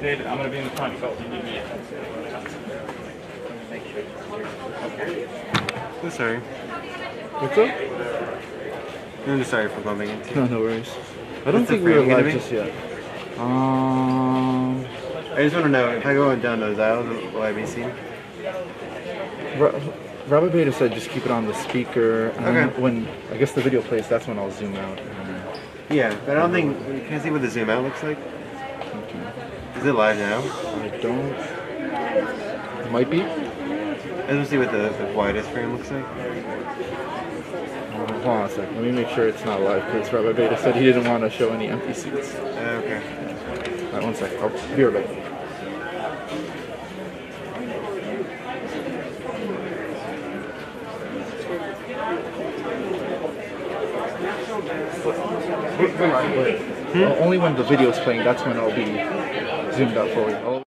David, I'm gonna be in the front. Go. You need me. I'm sorry. What's up? I'm just sorry for bumping into No, you. no worries. I don't What's think we were frame gonna live just yet. Um, I just want to know if I go down those aisles, will I be seen? Ro- Robert Beta said just keep it on the speaker. And Okay. when I guess the video plays, that's when I'll zoom out. Yeah, but I don't think. Can I see what the zoom out looks like? Is it live now? I don't. It might be. I to see what the, the quietest frame looks like. Uh, hold on a sec. Let me make sure it's not live because Robert Beta said he didn't want to show any empty seats. Uh, okay. Alright, one sec. I'll be right back. Uh, only when the video is playing, that's when I'll be zoomed out fully.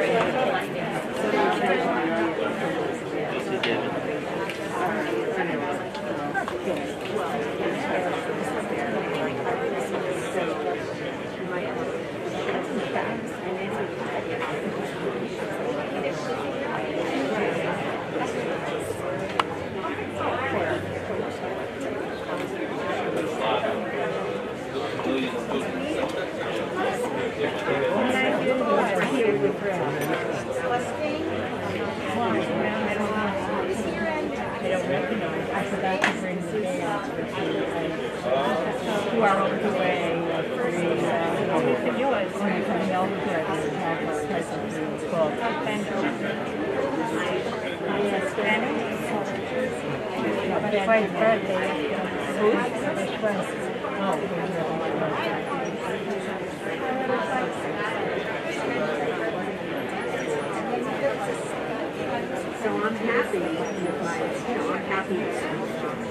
for birthday, so I'm happy. You know, I'm happy.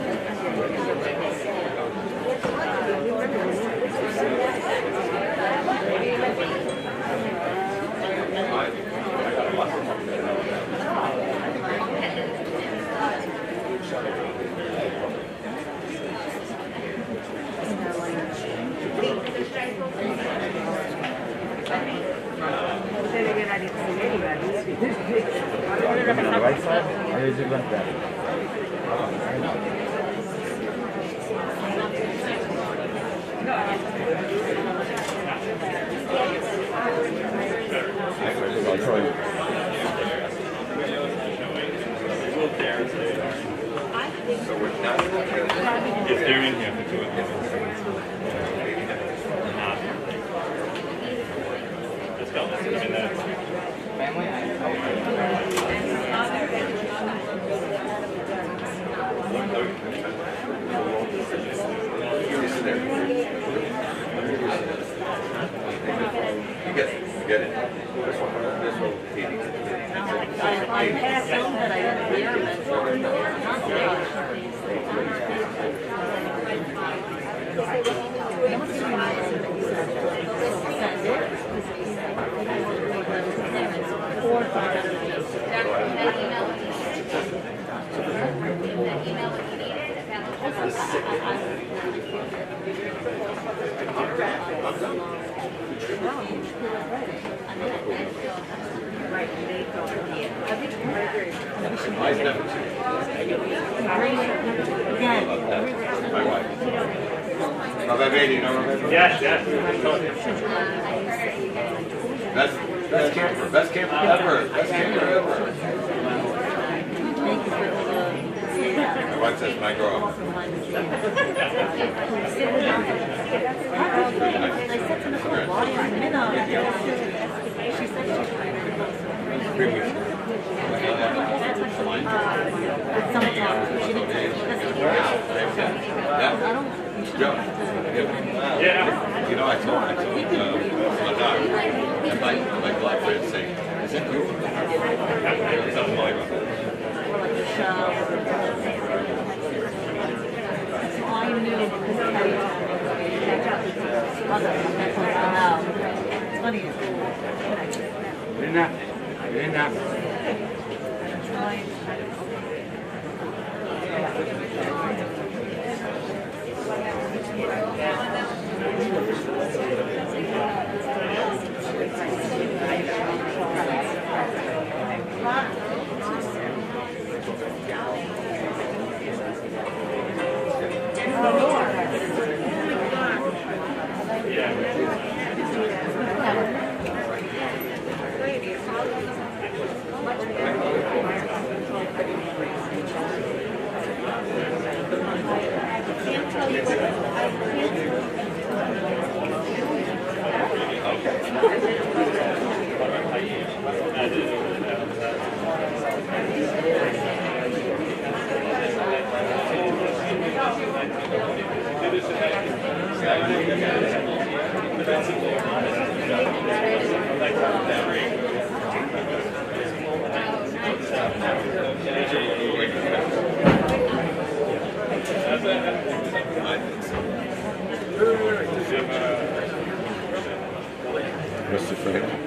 for him?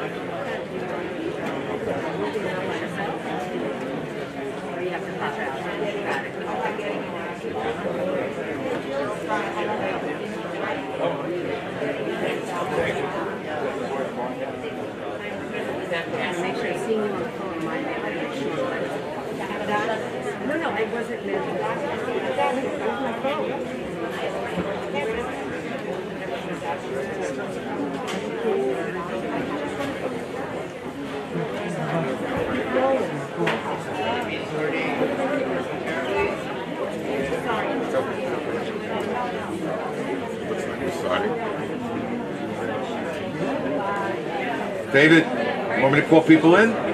No, no, I wasn't Like. David, want me to call people in?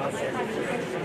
Ready.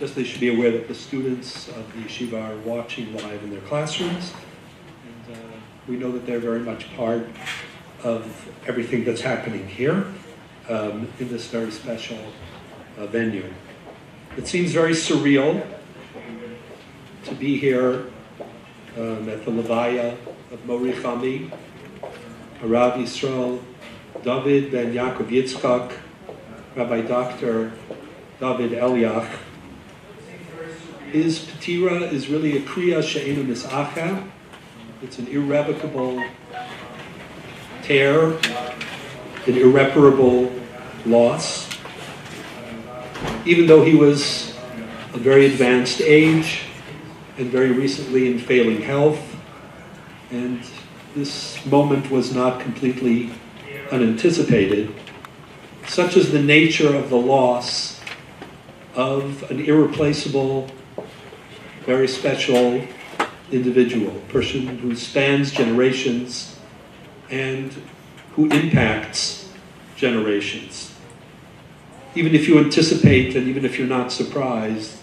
Just they should be aware that the students of the yeshiva are watching live in their classrooms. And uh, we know that they're very much part of everything that's happening here um, in this very special uh, venue. It seems very surreal to be here um, at the Levaya of Mori Chami, Rav Yisrael David ben Yaakov Yitzchak, Rabbi Dr. David Eliach. His patira is really a kriya she'enu misacha. It's an irrevocable tear, an irreparable loss. Even though he was a very advanced age and very recently in failing health, and this moment was not completely unanticipated, such is the nature of the loss of an irreplaceable, very special individual, person who spans generations and who impacts generations. Even if you anticipate and even if you're not surprised,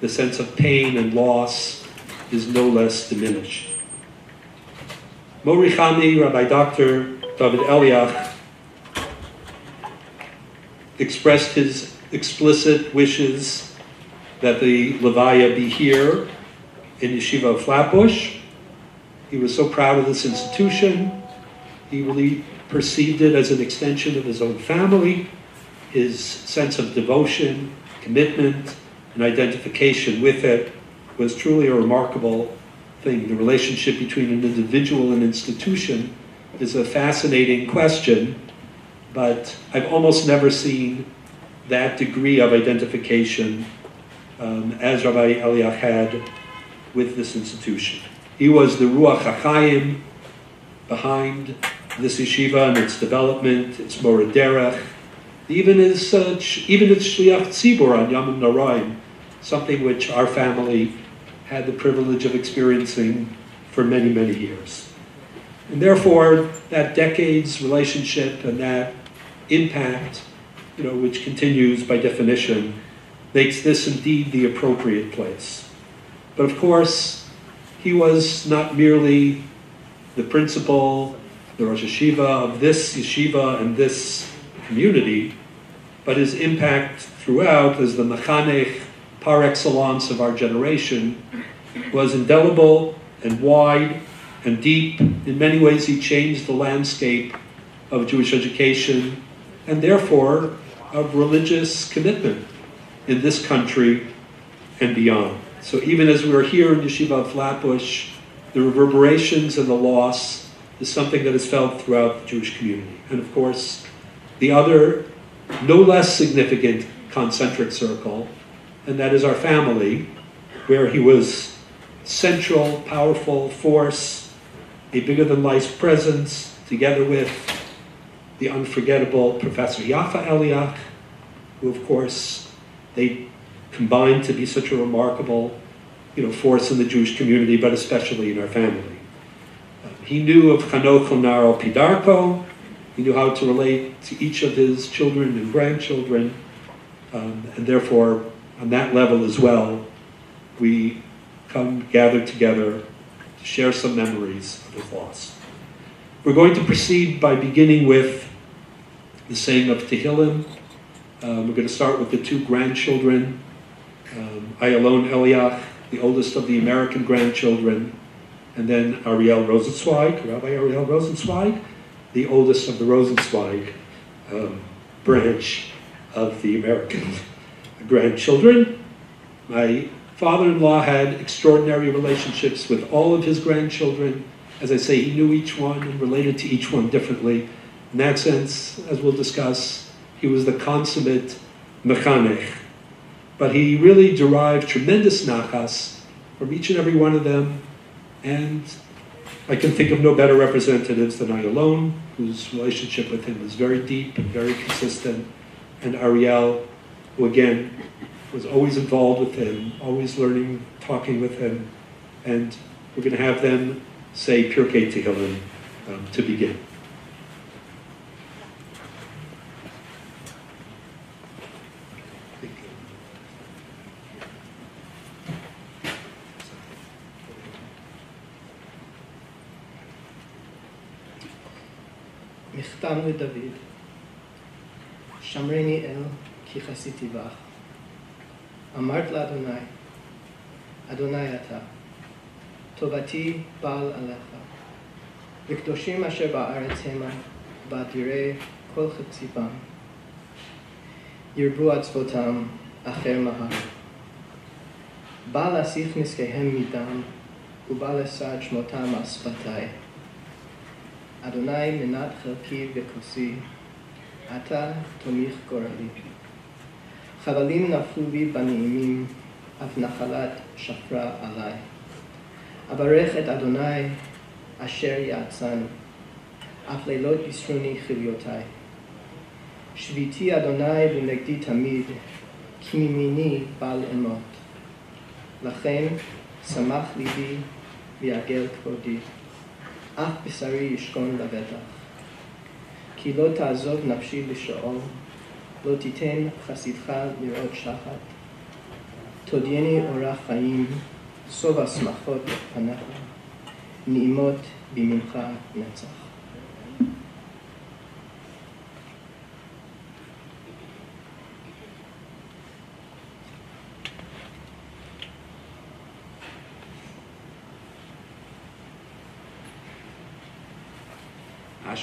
the sense of pain and loss is no less diminished. Mori Chami, Rabbi Dr. David Eliach, expressed his explicit wishes that the Levaya be here in Yeshiva Flatbush. He was so proud of this institution. He really perceived it as an extension of his own family. His sense of devotion, commitment, and identification with it was truly a remarkable thing. The relationship between an individual and institution is a fascinating question, but I've almost never seen that degree of identification um, as Rabbi Eliach had with this institution. He was the Ruach HaChaim behind this yeshiva and its development, its moraderech, even its, uh, even its Shliach Tzibur on Yamim Noraim, something which our family had the privilege of experiencing for many, many years. And therefore, that decades relationship and that impact, you know, which continues by definition, makes this indeed the appropriate place. But of course, he was not merely the principal, the Rosh Yeshiva of this yeshiva and this community, but his impact throughout as the mechanech par excellence of our generation was indelible and wide and deep. In many ways, he changed the landscape of Jewish education and therefore of religious commitment in this country and beyond. So even as we are here in Yeshiva Flatbush, the reverberations and the loss is something that is felt throughout the Jewish community. And of course, the other, no less significant concentric circle, and that is our family, where he was central, powerful force, a bigger than life presence, together with the unforgettable Professor Yaffa Eliach, who of course they combined to be such a remarkable you know, force in the Jewish community, but especially in our family. Uh, he knew of Chanoch Naro Pidarko. He knew how to relate to each of his children and grandchildren. Um, and therefore, on that level as well, we come gathered together to share some memories of his loss. We're going to proceed by beginning with the saying of Tehillim. Um, we're going to start with the two grandchildren, um, Ayalon Eliach, the oldest of the American grandchildren, and then Ariel Rosenzweig, Rabbi Ariel Rosenzweig, the oldest of the Rosenzweig um, branch of the American grandchildren. My father-in-law had extraordinary relationships with all of his grandchildren. As I say, he knew each one and related to each one differently. In that sense, as we'll discuss, he was the consummate mechanech. But he really derived tremendous nachas from each and every one of them, and I can think of no better representatives than Ayalon, whose relationship with him was very deep and very consistent, and Ariel, who again was always involved with him, always learning, talking with him, and we're going to have them say Pirkei Tehillim um, to begin. מכתם לדוד, שמרני אל כי חסיתי בך. אמרת לאדוני, אדוני אתה, טובתי בעל עליך, וקדושים אשר בארץ המה, באדירי כל חציבם. ירבו עצבותם אחר מהר. בא להסיך נזקיהם מדם, ובא לשרד שמותם על שפתי. אדוני מנת חלקי וכוסי, אתה תומיך גורלי. חבלים נפלו בי בנעימים, אף נחלת שפרה עליי. אברך את אדוני אשר יעצנו, אף לילות יסרוני חיליותיי. שביתי אדוני ונגדי תמיד, כי מימיני בל אמות. לכן שמח ליבי ויעגל כבודי. אף בשרי ישכון לבטח. כי לא תעזוב נפשי לשאול, לא תיתן חסידך לראות שחת. תודייני אורח חיים, סוב השמחות פניך, נעימות בימינך נצח.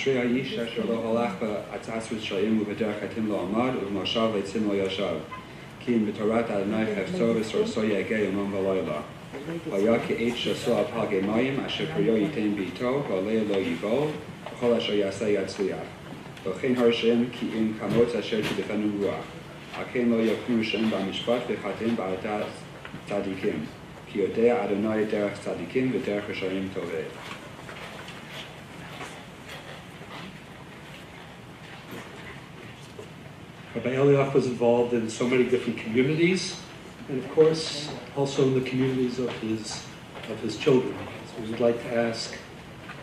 אשרי האיש אשר לא הולך בעצת רשעים ובדרך חטאים לא עמד ובמושב עצים לא ישב. כי אם בתורת אדוני חפצו ושרסו יגע יומם ולילה. היה כעץ שסוע על פלגי מים אשר פריו ייתן בעיתו ועליה לא ייבול וכל אשר יעשה יצליח. וכן הרשעים כי אם כמוץ אשר תדפנו רוח. על כן לא יקנו רשעים במשפט וחטאים בעדת צדיקים. כי יודע אדוני דרך צדיקים ודרך רשעים טובה. Rabbi Eliach was involved in so many different communities, and of course, also in the communities of his, of his children. So we'd like to ask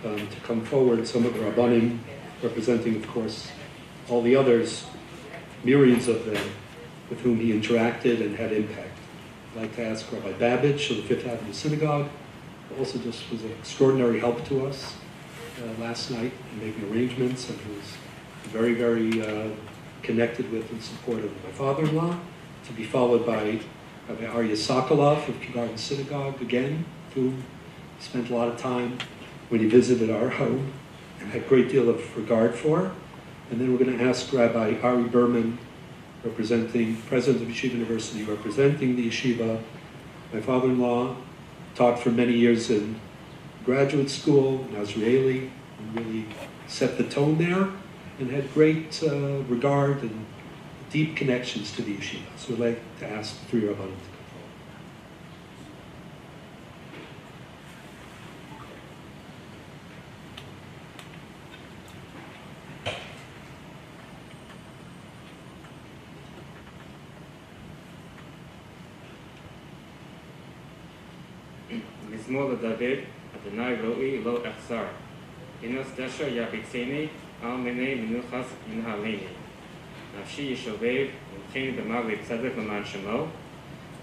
um, to come forward some of the Rabbanim, representing, of course, all the others, myriads of them, with whom he interacted and had impact. I'd like to ask Rabbi Babbage of the Fifth Avenue Synagogue, who also just was an extraordinary help to us uh, last night in making arrangements, and who was very, very uh, connected with and supportive of my father-in-law, to be followed by Rabbi Arya Sokolov of Kew Synagogue, again, who spent a lot of time when he visited our home and had a great deal of regard for. And then we're going to ask Rabbi Ari Berman, representing, president of Yeshiva University, representing the yeshiva. My father-in-law taught for many years in graduate school, in Azrieli, and really set the tone there and had great uh, regard and deep connections to the yeshiva. So I'd like to ask the three Rabbanim to come forward. מזמור לדוד, אדוני רואי לא אחסר. אינוס דשר יביצני, על מיני מנוחס ינהלני. נפשי ישובב, ומכני במעלה צדק למען שמו.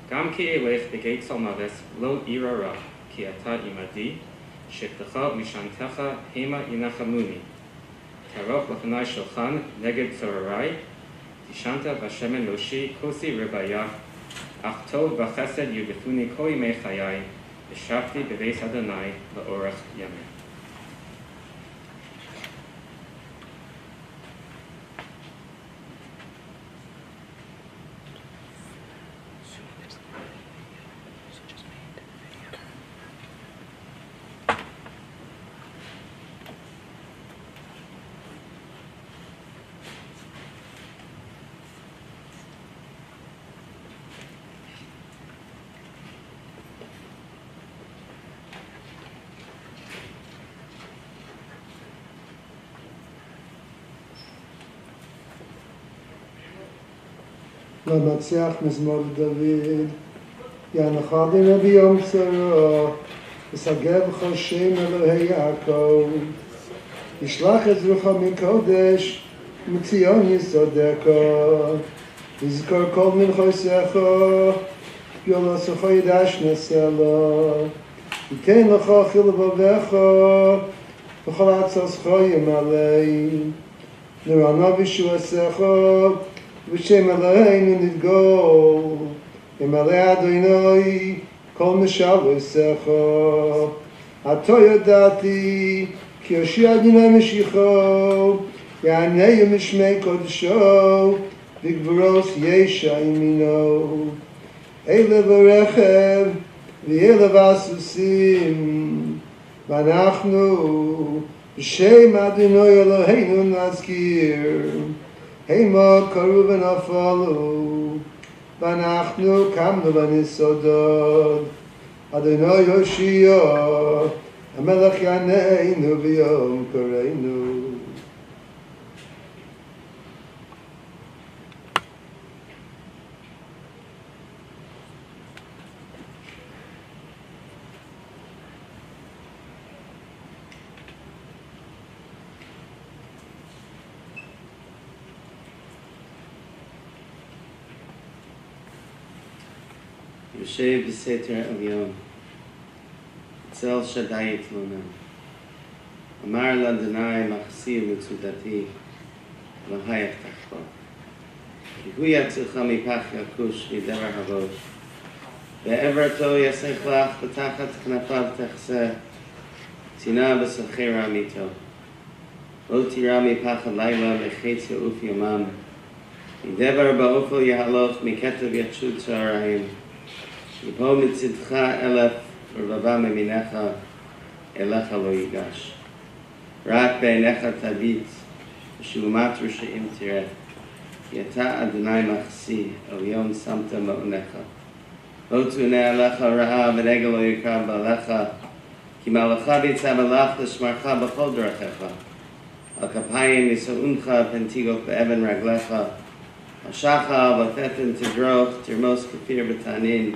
גם כי אלך בגיא צלמוות, לא אירא רע, כי אתה עמדי, שבתך משענתך המה ינחמוני. תערוך לפני שולחן נגד צוררי, תשענת בשמן ראשי כוסי רביה, אך טוב וחסד ירדפוני כל ימי חיי, ישבתי בבית אדוני לאורך ימים. למנצח מזמור דוד, ינחדים ביום צרו, וסגב שם אלוהי יעקב, ישלח את רוחו מקודש, מציון יסודקו, יזכור כל מנחויסך, יולסך ידש נסלו, ייתן לך חיל לבבך, וכל עצסך ימלא, נרענו בישועסך, ושם אלוהינו נתגול, ימלא אדוני כל משל וסכו. עתו ידעתי, כי יושיע דיני משיחו, יענה משמי קודשו, וגברוס ישע ימינו. אלה ברכב, ואלה בסוסים, ואנחנו בשם אדוני אלוהינו נזכיר. הימו קרו ונפלו, ואנחנו קמנו בניסודות. אדוני יושיע, המלך יעננו ביום קראנו. יושב בסתר עליון, צל שדי יתלונן. אמר לאדוני מחסי ומצודתי, והייך תחתו. כי הוא יצילך מפח יכוש מדבר הראש, ועברתו יסך לך ותחת כנפיו תחסה, צינה בסחר עמיתו. לא תירא מפחד לילה מחץ יעוף יומם. מדבר באופל יהלוך מכתב יחשוד צהריים. יפול מצדך אלף ורבבה ממיניך אליך לא ייגש. רק בעיניך תביט ושלומת רשעים תראה. כי אתה אדוני מחסי, עליון שמת מעונך. לא תונה עליך רעה ונגע לא יקרב עליך, כי מעלך ביצע מלאך לשמרך בכל דרכיך. על כפיים ישאונך פן תיגוף באבן רגליך. על שחר ופתן תדרוך, תרמוס כפיר בתענין.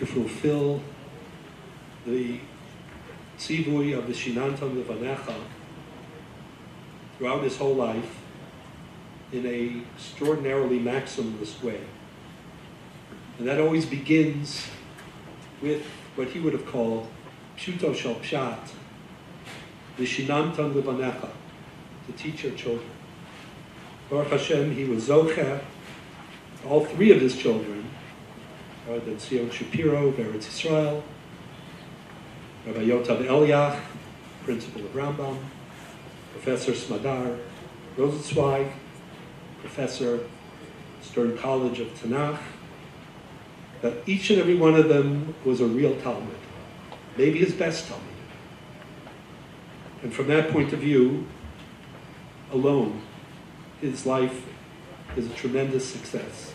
to fulfill the tzivui of the Shinantam Levanecha throughout his whole life in a extraordinarily maximalist way. And that always begins with what he would have called Pshuto Shal Pshat, the Shinantam Levanecha, to teach your children. Baruch Hashem, he was Zocher, all three of his children, the Tzion Shapiro of Eretz Israel, Rabbi Yotav Eliach, principal of Rambam, Professor Smadar Rosenzweig, Professor Stern College of Tanakh, that each and every one of them was a real talmid, maybe his best talmid. And from that point of view alone, his life is a tremendous success.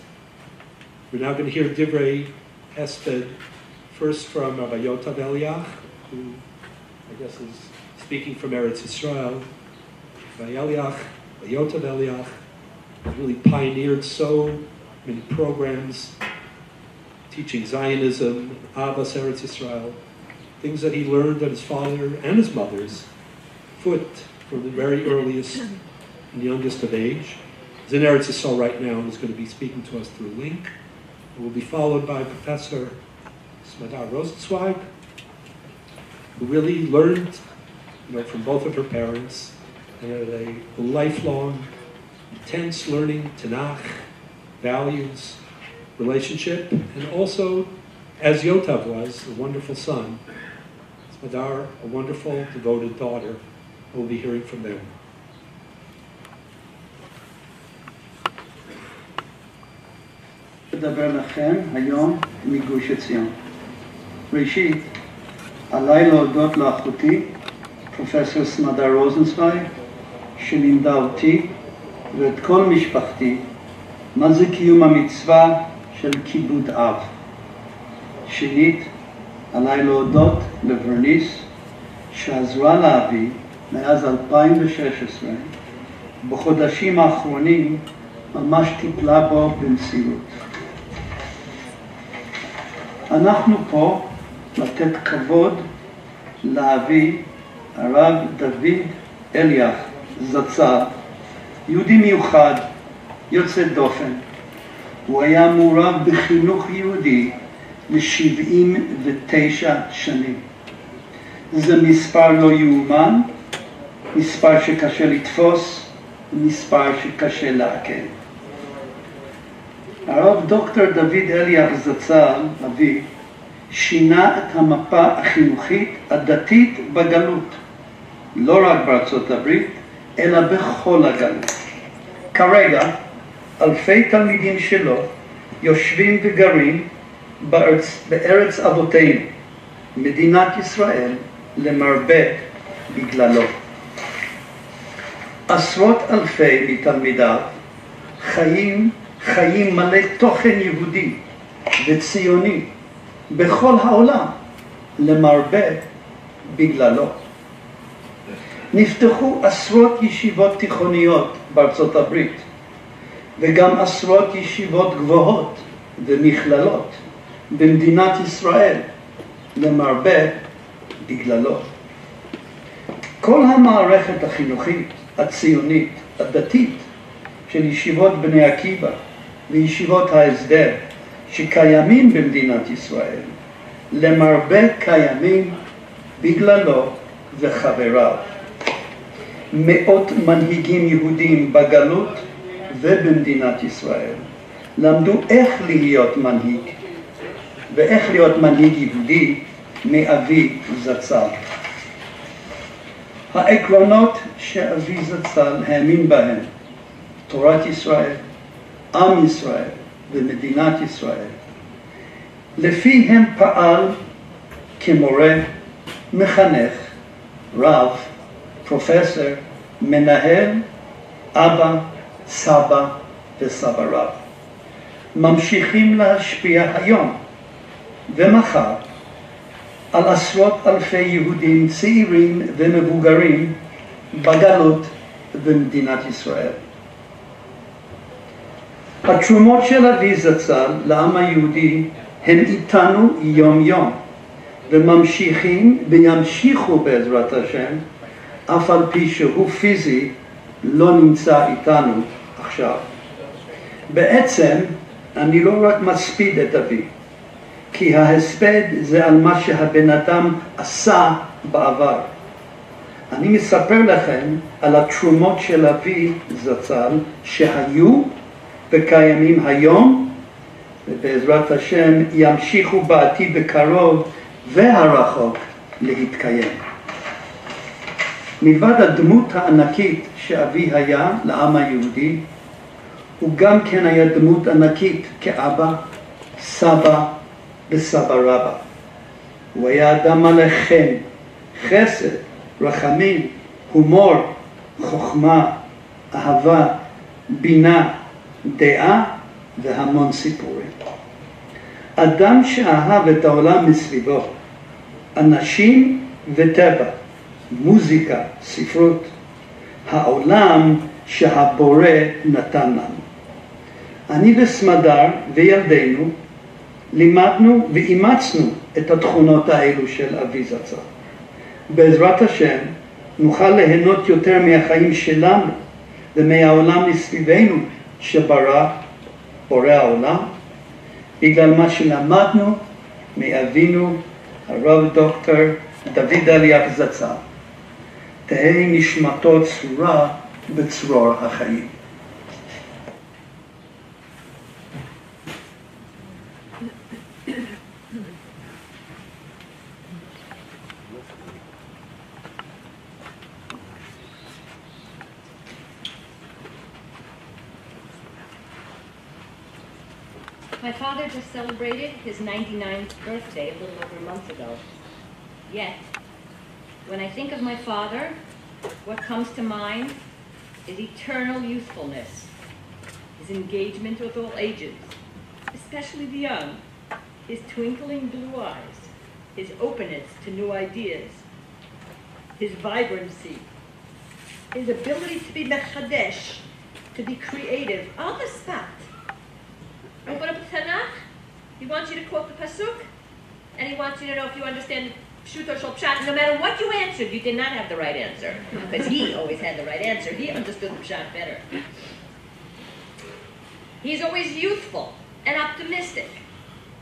We're now going to hear Divrei Hesped, first from Rabbi Yotav Eliach, who I guess is speaking from Eretz Israel. Rabbi Eliach, Rabbi Yotav Eliach, really pioneered so many programs teaching Zionism, Abbas Eretz Israel, things that he learned at his father and his mother's foot from the very earliest and youngest of age. He's in Eretz Yisrael right now and is going to be speaking to us through link. It will be followed by Professor Smadar Rosenzweig, who really learned you know, from both of her parents and had a lifelong, intense learning Tanakh, values, relationship, and also, as Yotav was, a wonderful son, Smadar, a wonderful, devoted daughter. We'll be hearing from them. לדבר לכם היום מגוש עציון. ראשית, עליי להודות לאחותי, פרופסור סמדר רוזנצוויג, שלימדה אותי ואת כל משפחתי מה זה קיום המצווה של כיבוד אב. שנית, עליי להודות לברניס, שעזרה לאבי מאז 2016, בחודשים האחרונים ממש טיפלה בו במסירות. אנחנו פה לתת כבוד לאבי הרב דוד אליח זצ"ל, יהודי מיוחד, יוצא דופן. הוא היה מעורב בחינוך יהודי ל-79 שנים. זה מספר לא יאומן, מספר שקשה לתפוס, מספר שקשה לעכל. הרב דוקטור דוד אליח זצ"ל, אבי, שינה את המפה החינוכית הדתית בגלות, לא רק בארצות הברית, אלא בכל הגלות. כרגע, אלפי תלמידים שלו יושבים וגרים בארץ, בארץ אבותינו, מדינת ישראל, למרבה בגללו. עשרות אלפי מתלמידיו חיים חיים מלא תוכן יהודי וציוני בכל העולם, למרבה בגללו. נפתחו עשרות ישיבות תיכוניות בארצות הברית, וגם עשרות ישיבות גבוהות ומכללות במדינת ישראל, למרבה בגללו. כל המערכת החינוכית, הציונית, הדתית, של ישיבות בני עקיבא וישיבות ההסדר שקיימים במדינת ישראל, למרבה קיימים בגללו וחבריו. מאות מנהיגים יהודים בגלות ובמדינת ישראל למדו איך להיות מנהיג ואיך להיות מנהיג יהודי מאבי זצ"ל. העקרונות שאבי זצ"ל האמין בהם, תורת ישראל, עם ישראל ומדינת ישראל, לפיהם פעל כמורה, מחנך, רב, פרופסור, מנהל, אבא, סבא וסבא רב. ממשיכים להשפיע היום ומחר על עשרות אלפי יהודים צעירים ומבוגרים בגלות במדינת ישראל. התרומות של אבי זצ"ל לעם היהודי הם איתנו יום יום וממשיכים וימשיכו בעזרת השם אף על פי שהוא פיזי לא נמצא איתנו עכשיו. בעצם אני לא רק מספיד את אבי, כי ההספד זה על מה שהבן אדם עשה בעבר. אני מספר לכם על התרומות של אבי זצ"ל שהיו וקיימים היום ובעזרת השם ימשיכו בעתיד בקרוב והרחוק להתקיים. מלבד הדמות הענקית שאבי היה לעם היהודי, הוא גם כן היה דמות ענקית כאבא, סבא וסבא רבא. הוא היה אדם מלא חן, חסד, רחמים, הומור, חוכמה, אהבה, בינה, דעה והמון סיפורים. אדם שאהב את העולם מסביבו, אנשים וטבע, מוזיקה, ספרות, העולם שהבורא נתן לנו. אני וסמדר וילדינו לימדנו ואימצנו את התכונות האלו של אבי זצ"ל. בעזרת השם נוכל ליהנות יותר מהחיים שלנו ומהעולם מסביבנו שברא בורא העולם בגלל מה שלמדנו מאבינו הרב דוקטור דוד אליאב זצ"ל. תהא נשמתו צרורה בצרור החיים. My father just celebrated his 99th birthday a little over a month ago. Yet, when I think of my father, what comes to mind is eternal youthfulness, his engagement with all ages, especially the young, his twinkling blue eyes, his openness to new ideas, his vibrancy, his ability to be mechadesh, to be creative on the spot. Open up Tanakh, he wants you to quote the Pasuk, and he wants you to know if you understand Pshuto Shel Pshat. No matter what you answered, you did not have the right answer. Because he always had the right answer. He understood the Pshat better. He's always youthful and optimistic.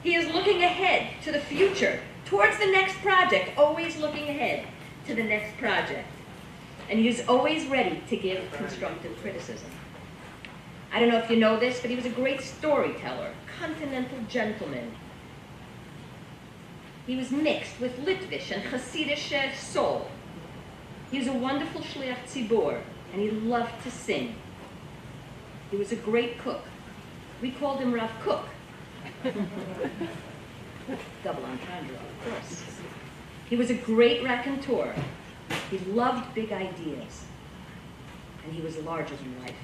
He is looking ahead to the future, towards the next project, always looking ahead to the next project. And he is always ready to give constructive criticism. I don't know if you know this, but he was a great storyteller, continental gentleman. He was mixed with Litvish and Hasidic soul. He was a wonderful shliach tzibur, and he loved to sing. He was a great cook. We called him Rav Cook. Double entendre, of course. He was a great raconteur. He loved big ideas, and he was larger than life.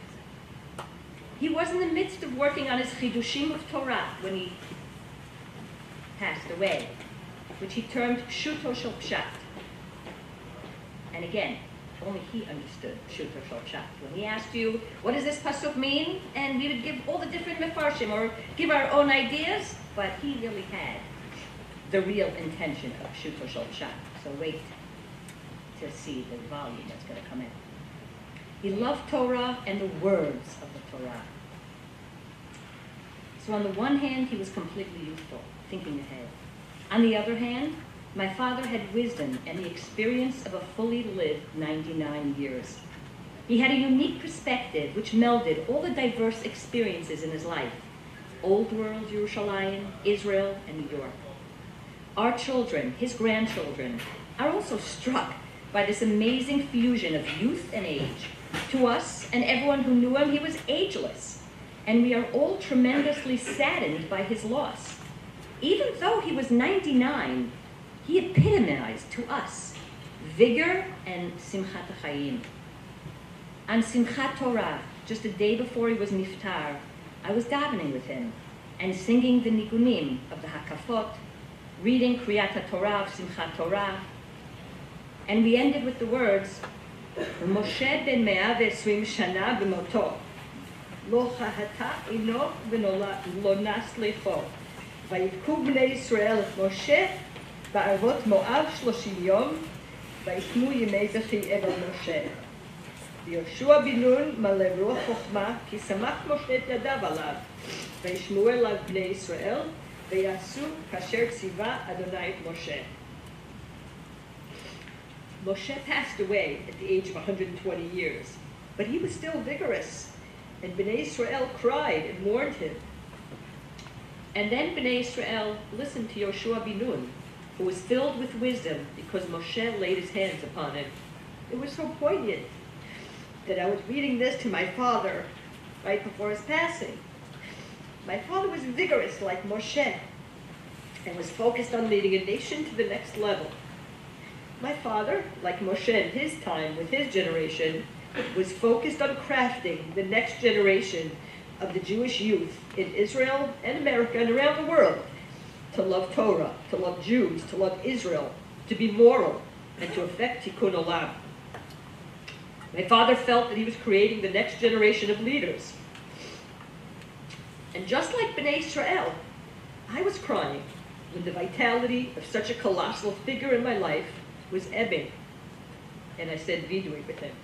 He was in the midst of working on his Chidushim of Torah when he passed away, which he termed Shuto Shel. And again, only he understood Shuto Shel. When he asked you, what does this pasuk mean? And we would give all the different mefarshim or give our own ideas, but he really had the real intention of Shuto Shel. So wait to see the volume that's going to come out. He loved Torah and the words of the Torah. So on the one hand, he was completely youthful, thinking ahead. On the other hand, my father had wisdom and the experience of a fully lived 99 years. He had a unique perspective which melded all the diverse experiences in his life Old World, Yerushalayim, Israel, and New York. Our children, his grandchildren, are also struck by this amazing fusion of youth and age. To us and everyone who knew him, he was ageless, and we are all tremendously saddened by his loss. Even though he was 99, he epitomized to us vigor and simchat chayim. On Simchat Torah, just a day before he was niftar, I was davening with him and singing the nigunim of the Hakafot, reading Kriyat Torah Simchat Torah, and we ended with the words, Ben mea ve'esrim shana b'moto, lo chahata ino v'lo nas lecho, ויבכו בני ישראל את משה בערבות מואב שלושים יום, וישמו ימי זכי אבל משה. ויהושע בן נון מלא רוח חוכמה, כי סמך משה את ידיו עליו, וישמעו אליו בני ישראל, ויעשו כאשר ציווה אדוני את משה. Moshe passed away at the age of 120 years, but he was still vigorous, and Bnei Israel cried and mourned him. And then Bnei Israel listened to Yoshua bin Nun, who was filled with wisdom because Moshe laid his hands upon him. It was so poignant that I was reading this to my father right before his passing. My father was vigorous like Moshe and was focused on leading a nation to the next level. My father, like Moshe in his time with his generation, was focused on crafting the next generation of the Jewish youth in Israel and America and around the world to love Torah, to love Jews, to love Israel, to be moral, and to affect tikkun olam. My father felt that he was creating the next generation of leaders. And just like Bnei Israel, I was crying when the vitality of such a colossal figure in my life was ebbing. And I said vidui with him.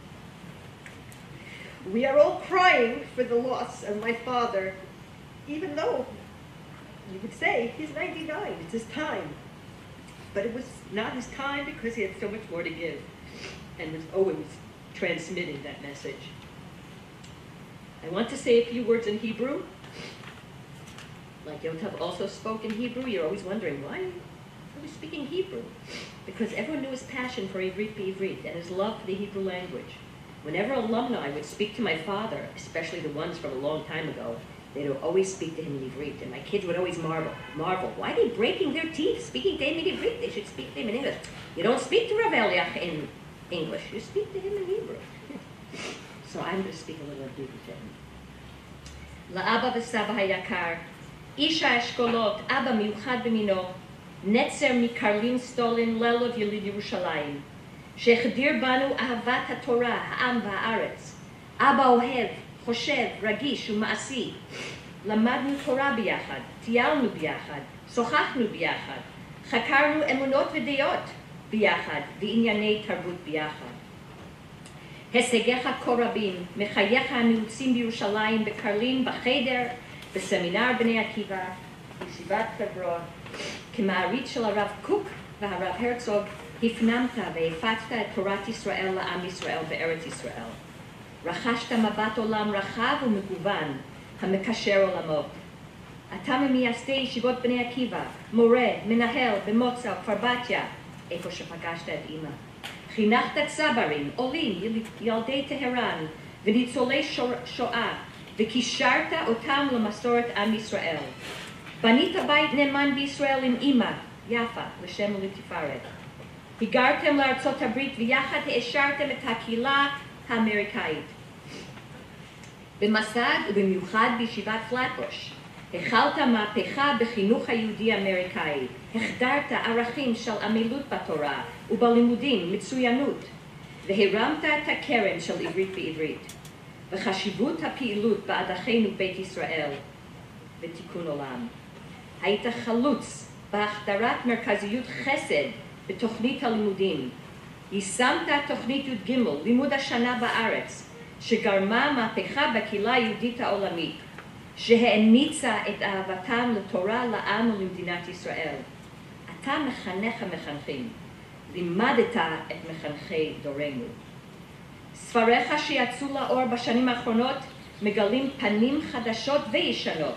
We are all crying for the loss of my father, even though you could say he's 99, it's his time. But it was not his time because he had so much more to give and was always transmitting that message. I want to say a few words in Hebrew. Like Yotav also spoke in Hebrew, you're always wondering, why are we speaking Hebrew? Because everyone knew his passion for Ivrit Ivrit and his love for the Hebrew language. Whenever alumni would speak to my father, especially the ones from a long time ago, they would always speak to him in Ivrit, and my kids would always marvel, marvel, why are they breaking their teeth speaking to him in Ivrit? They should speak to him in English. You don't speak to Rav Eliach in English, you speak to him in Hebrew. so I'm going to speak a little of Hebrew to him. לאבא וסבא היקר, איש האשכולות, אבא מיוחד במינו, נצר מקרלין סטולין, ללוב יליד ירושלים, שהחדיר בנו אהבת התורה, העם והארץ. אבא אוהב, חושב, רגיש ומעשי. למדנו תורה ביחד, טיילנו ביחד, שוחחנו ביחד, חקרנו אמונות ודעות ביחד, וענייני תרבות ביחד. הישגיך כה רבים, מחייך הנעוצים בירושלים, בקרלין, בחדר, בסמינר בני עקיבא, בישיבת חברון, כמעריץ של הרב קוק והרב הרצוג, הפנמת והפצת את תורת ישראל לעם ישראל בארץ ישראל. רכשת מבט עולם רחב ומגוון המקשר עולמות. אתה ממייסדי ישיבות בני עקיבא, מורה, מנהל במוצא וכפר בתיה, איפה שפגשת את אמא. חינכת צברים, עולים, ילדי טהרן וניצולי שואה, וקישרת אותם למסורת עם ישראל. בנית בית נאמן בישראל עם אמא, יפה, לשם ולתפארת. היגרתם לארצות הברית ויחד העשרתם את הקהילה האמריקאית. במסד ובמיוחד בישיבת פלטבוש, החלת מהפכה בחינוך היהודי-אמריקאי, החדרת ערכים של עמילות בתורה ובלימודים, מצוינות, והרמת את הקרן של עברית בעברית, וחשיבות הפעילות בעד אחינו בית ישראל ותיקון עולם. היית חלוץ בהחדרת מרכזיות חסד בתוכנית הלימודים. יישמת תוכנית י"ג, לימוד השנה בארץ, שגרמה מהפכה בקהילה היהודית העולמית, שהניצה את אהבתם לתורה, לעם ולמדינת ישראל. אתה מחנך המחנכים, לימדת את מחנכי דורנו. ספריך שיצאו לאור בשנים האחרונות מגלים פנים חדשות וישנות,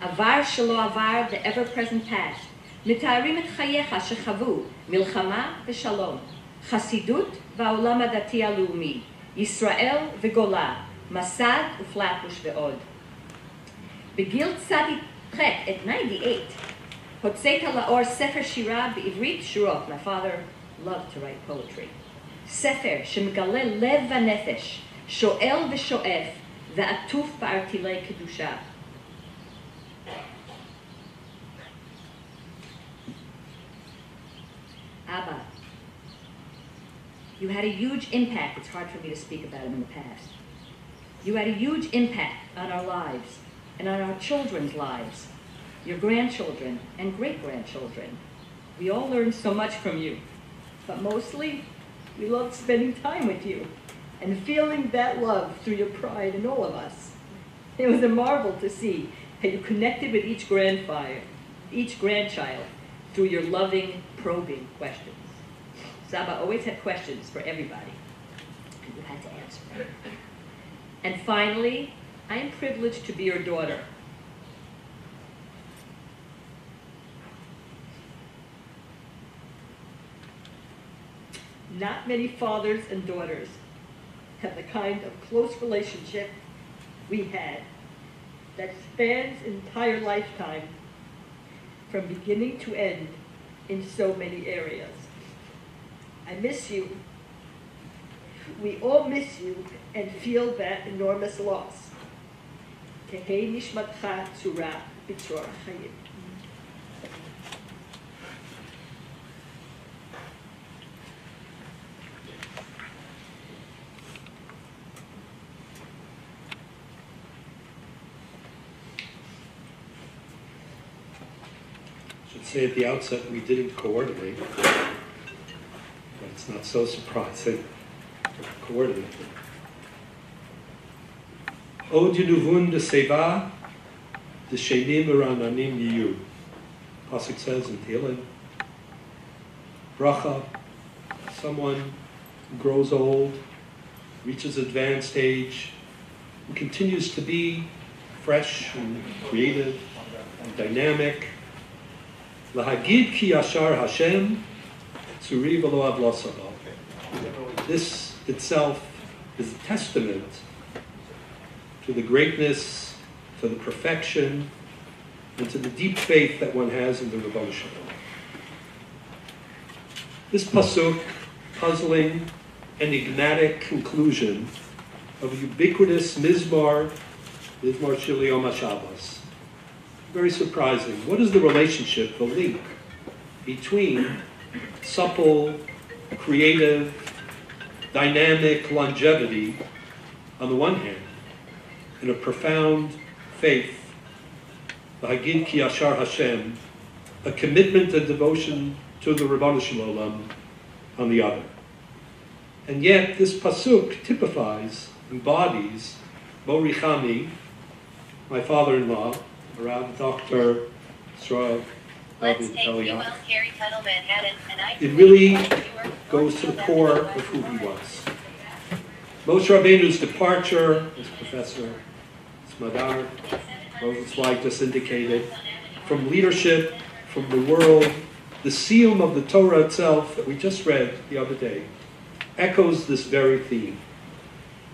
עבר שלא עבר, the ever present past, מתארים את חייך שחוו מלחמה ושלום, חסידות והעולם הדתי הלאומי, ישראל וגולה, מסד ופלטוש ועוד. בגיל צ"ח, at 98, הוצאת לאור ספר שירה בעברית שורות. My father loved to write poetry. ספר שמגלה לב ונפש, שואל ושואף, ועטוף בארטילי קדושה. Abba, you had a huge impact. It's hard for me to speak about him in the past. You had a huge impact on our lives and on our children's lives, your grandchildren and great grandchildren. We all learned so much from you, but mostly we loved spending time with you and feeling that love through your pride in all of us. It was a marvel to see how you connected with each grandfather, each grandchild, through your loving, probing questions. Saba always had questions for everybody, and you had to answer them. And finally, I am privileged to be your daughter. Not many fathers and daughters have the kind of close relationship we had that spans entire lifetime from beginning to end in so many areas. I miss you. We all miss you and feel that enormous loss. תהא נשמתך צורה בצרור החיים. Say at the outset we didn't coordinate. But it's not so surprising. Coordinated. Od Yunuvun de Seva, de Shenim Rananim Yiyu. Pasuk says in Tehillim. Bracha, someone grows old, reaches advanced age, and continues to be fresh and creative and dynamic. Lahagid ki yashar Hashem. This itself is a testament to the greatness, to the perfection, and to the deep faith that one has in the Rebbe Shalom. This pasuk, puzzling, enigmatic conclusion of a ubiquitous mizmar, mizmar Shili Yom HaShabbos. Very surprising. What is the relationship, the link between supple, creative, dynamic longevity on the one hand, and a profound faith, the Hagid Ki Yashar Hashem, a commitment and devotion to the Rabbanu Shalom on the other. And yet, this pasuk typifies, embodies Morichami, my father-in-law, Rav Dr. Israel David Eliach. It really goes to the core of who he was. Moshe Rabbeinu's departure, as Professor Smadar Rosensweig just indicated, from leadership, from the world, the seal of the Torah itself that we just read the other day, echoes this very theme.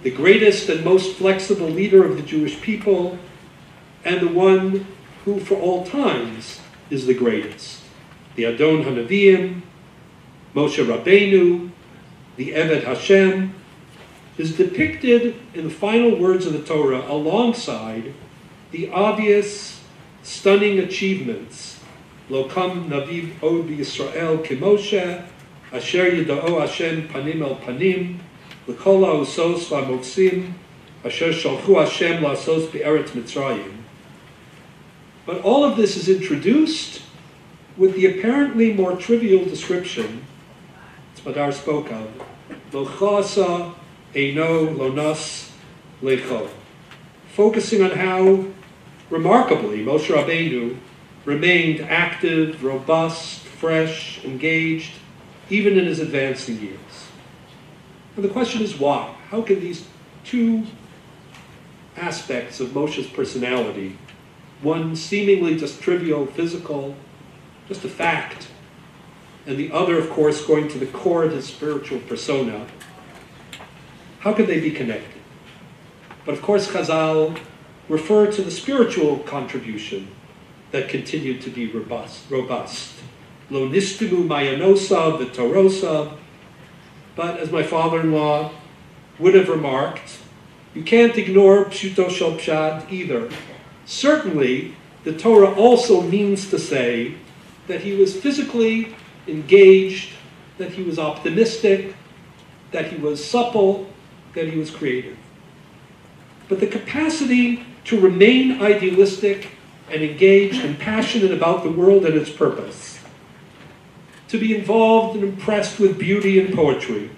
The greatest and most flexible leader of the Jewish people, and the one who for all times is the greatest. The Adon Hanaviim, Moshe Rabbeinu, the Eved Hashem, is depicted in the final words of the Torah alongside the obvious, stunning achievements. Lokam Naviv Od Yisrael Kimoshe, Asher Yida'o Hashem Panim El Panim, L'kol Usos V'Amotsim, Asher Shalchu Hashem La'asos Be'eretz Mitzrayim. But all of this is introduced with the apparently more trivial description Smadar spoke of. Lo chasa eino lo nas lecho. Focusing on how remarkably Moshe Rabbeinu remained active, robust, fresh, engaged, even in his advancing years. And the question is why? How can these two aspects of Moshe's personality, one seemingly just trivial, physical, just a fact, and the other, of course, going to the core of his spiritual persona, how could they be connected? But of course, Chazal refer to the spiritual contribution that continued to be robust. robust. Lo nistimu mayanosa v'torosa. But as my father-in-law would have remarked, you can't ignore pshuto shel either. Certainly, the Torah also means to say that he was physically engaged, that he was optimistic, that he was supple, that he was creative. But the capacity to remain idealistic and engaged and passionate about the world and its purpose, to be involved and impressed with beauty and poetry,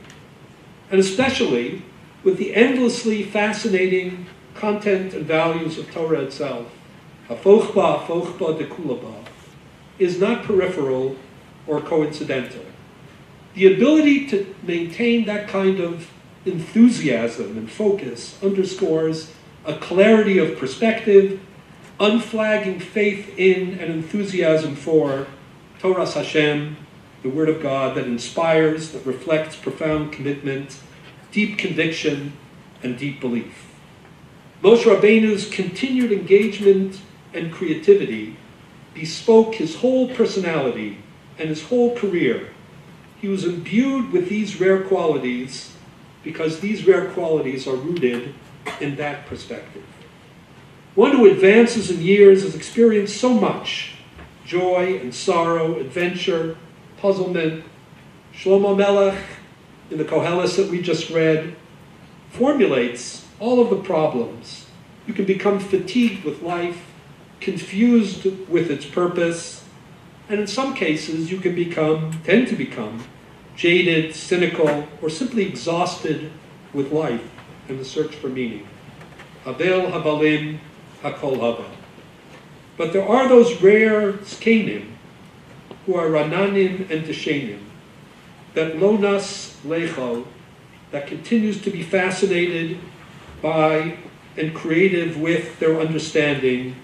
and especially with the endlessly fascinating content and values of Torah itself, hafochba, hafochba, dekulaba, is not peripheral or coincidental. The ability to maintain that kind of enthusiasm and focus underscores a clarity of perspective, unflagging faith in and enthusiasm for Torah Hashem, the Word of God that inspires, that reflects profound commitment, deep conviction, and deep belief. Moshe Rabbeinu's continued engagement and creativity bespoke his whole personality and his whole career. He was imbued with these rare qualities because these rare qualities are rooted in that perspective. One who advances in years has experienced so much joy and sorrow, adventure, puzzlement. Shlomo Melech, in the Koheles that we just read, formulates all of the problems. You can become fatigued with life, confused with its purpose, and in some cases you can become, tend to become, jaded, cynical, or simply exhausted with life and the search for meaning. Abel Habalim Hakol Haba. But there are those rare Skanim who are Rananim and Deshenim, that Lonas Lecho, that continues to be fascinated by and creative with their understanding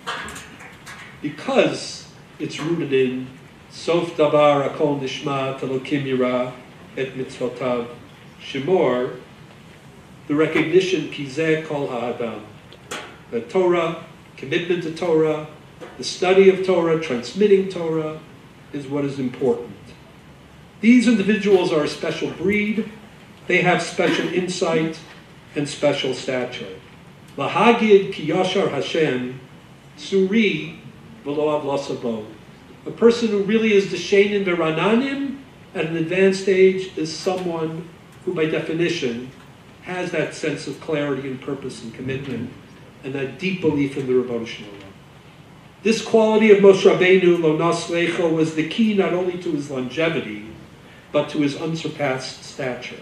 because it's rooted in Sof Dabar Akol Nishma Telokim Yira Et Mitzvotav Shemor, the recognition Kizeh Kol Ha'adam, the Torah, commitment to Torah, the study of Torah, transmitting Torah, is what is important. These individuals are a special breed. They have special insight and special stature. Lahagid ki yashar Hashem, suri v'lo avlasabo. A person who really is deshenim v'rananim at an advanced age is someone who, by definition, has that sense of clarity and purpose and commitment and that deep belief in the Rabbanu Shalom. This quality of Moshe Rabbeinu, Lo Naslecho, was the key not only to his longevity, but to his unsurpassed stature,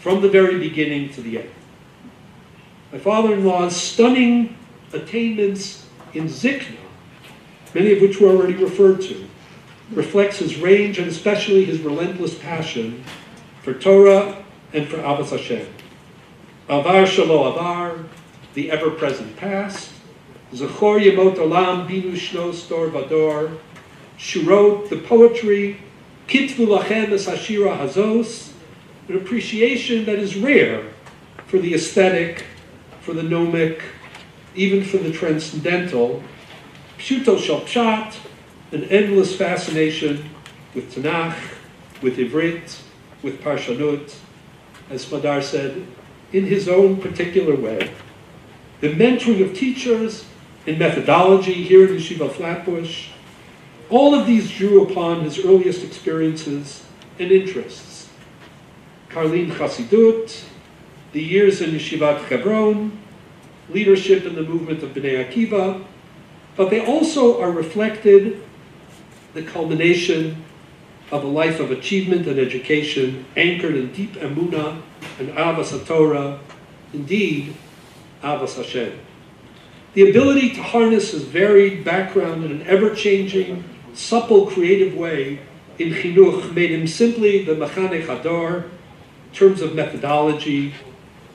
from the very beginning to the end. My father-in-law's stunning attainments in Zikna, many of which were already referred to, reflects his range and especially his relentless passion for Torah and for Abbas Hashem. Avar Shalo Avar, the ever-present past, Zachor Yemot Olam Binu Shno Stor Vador, she wrote the poetry, Kitvu Lachem Es Hashira Hazos, an appreciation that is rare for the aesthetic, for the gnomic, even for the transcendental, Pshuto Pshat, an endless fascination with Tanakh, with Ivrit, with Parshanut, as Smadar said, in his own particular way. The mentoring of teachers in methodology here at Yeshiva Flatbush, all of these drew upon his earliest experiences and interests. Karlin Chassidut, the years in Yeshivat Hebron, leadership in the movement of Bnei Akiva, but they also are reflected the culmination of a life of achievement and education anchored in deep emuna and avas Torah, indeed, avas Hashem. The ability to harness his varied background in an ever-changing, supple, creative way in chinuch made him simply the mechanech hador in terms of methodology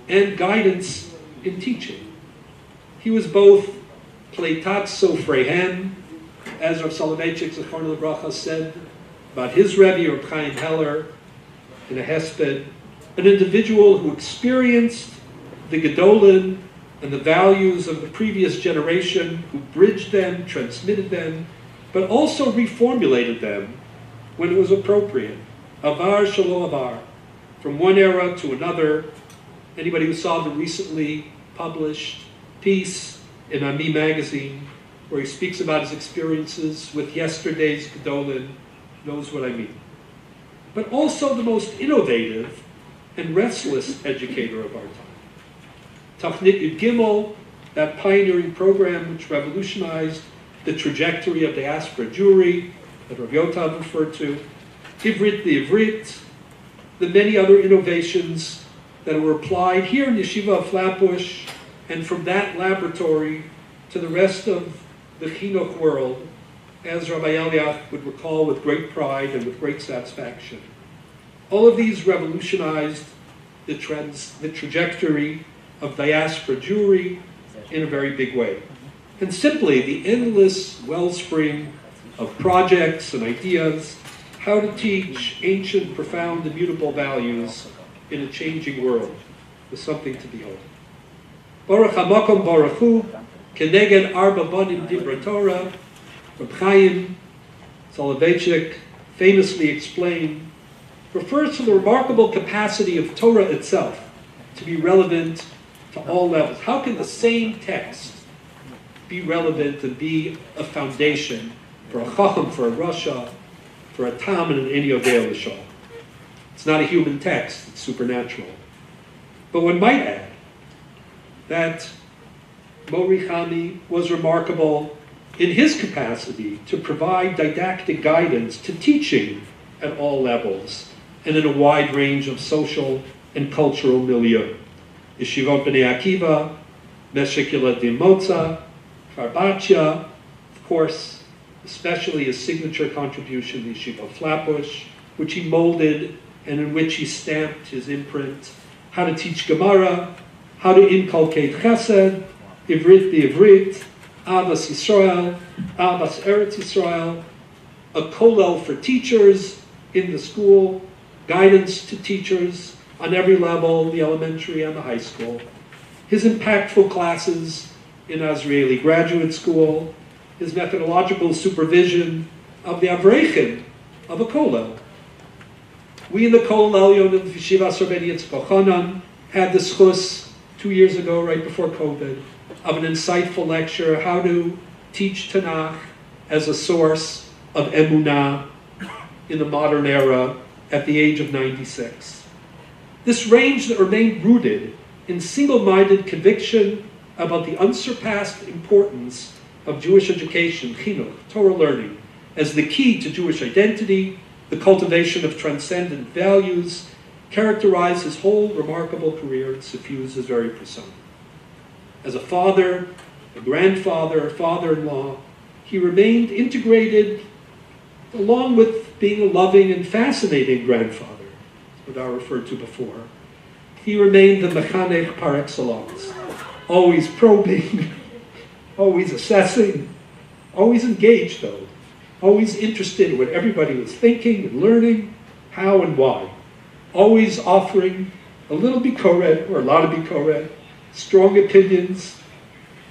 and guidance in teaching. He was both pleitat sofrehem, as Rav Soloveitchik Zechron Bracha said about his Rebbe, or Chaim Heller, in a hesped, an individual who experienced the Gedolin and the values of the previous generation, who bridged them, transmitted them, but also reformulated them when it was appropriate. Avar shalom avar, from one era to another. Anybody who saw the recently published piece in Ami magazine, where he speaks about his experiences with yesterday's Gedolin, knows what I mean. But also the most innovative and restless educator of our time. Tachnit Yud Gimel, that pioneering program which revolutionized the trajectory of diaspora Jewry that Rav Yotav referred to, Ivrit B'Ivrit, the many other innovations that were applied here in Yeshiva of Flatbush, and from that laboratory to the rest of the Chinuch world, as Rabbi Eliach would recall with great pride and with great satisfaction. All of these revolutionized the, trans, the trajectory of diaspora Jewry in a very big way. And simply the endless wellspring of projects and ideas, how to teach ancient, profound, immutable values in a changing world was something to behold. Baruch HaMakom Baruch Hu, Keneged Arba Banim Dibra Torah, Reb Chaim Soloveitchik famously explained, refers to the remarkable capacity of Torah itself to be relevant to all levels. How can the same text be relevant and be a foundation for a Chacham, for a Rasha, for a Tam, and an Any Odeh It's not a human text, it's supernatural. But one might add that Mori Chami was remarkable in his capacity to provide didactic guidance to teaching at all levels and in a wide range of social and cultural milieu. Yeshivot B'nai Akiva, Meshek Dim Motza, Kfar Batia, of course, especially his signature contribution, the Yeshiva Flatbush, which he molded and in which he stamped his imprint, how to teach Gemara, how to inculcate Chesed, Ivrit B'Ivrit, Avas Yisrael, Avas Eretz Yisrael, a kollel for teachers in the school, guidance to teachers on every level, the elementary and the high school, his impactful classes in Azrieli Graduate School, his methodological supervision of the Avrechim of a kollel. We in the kollel Elyon Yeshivas Rabbeinu Yitzchak had the schus two years ago, right before COVID, of an insightful lecture, how to teach Tanakh as a source of emunah in the modern era at the age of 96. This range that remained rooted in single-minded conviction about the unsurpassed importance of Jewish education, chinuch, Torah learning, as the key to Jewish identity, the cultivation of transcendent values, characterized his whole remarkable career and suffused his very persona as a father, a grandfather, a father-in-law, he remained integrated along with being a loving and fascinating grandfather, what I referred to before. He remained the mechanech par excellence, always probing, always assessing, always engaged though, always interested in what everybody was thinking and learning, how and why, always offering a little bikoret or a lot of bikoret, strong opinions,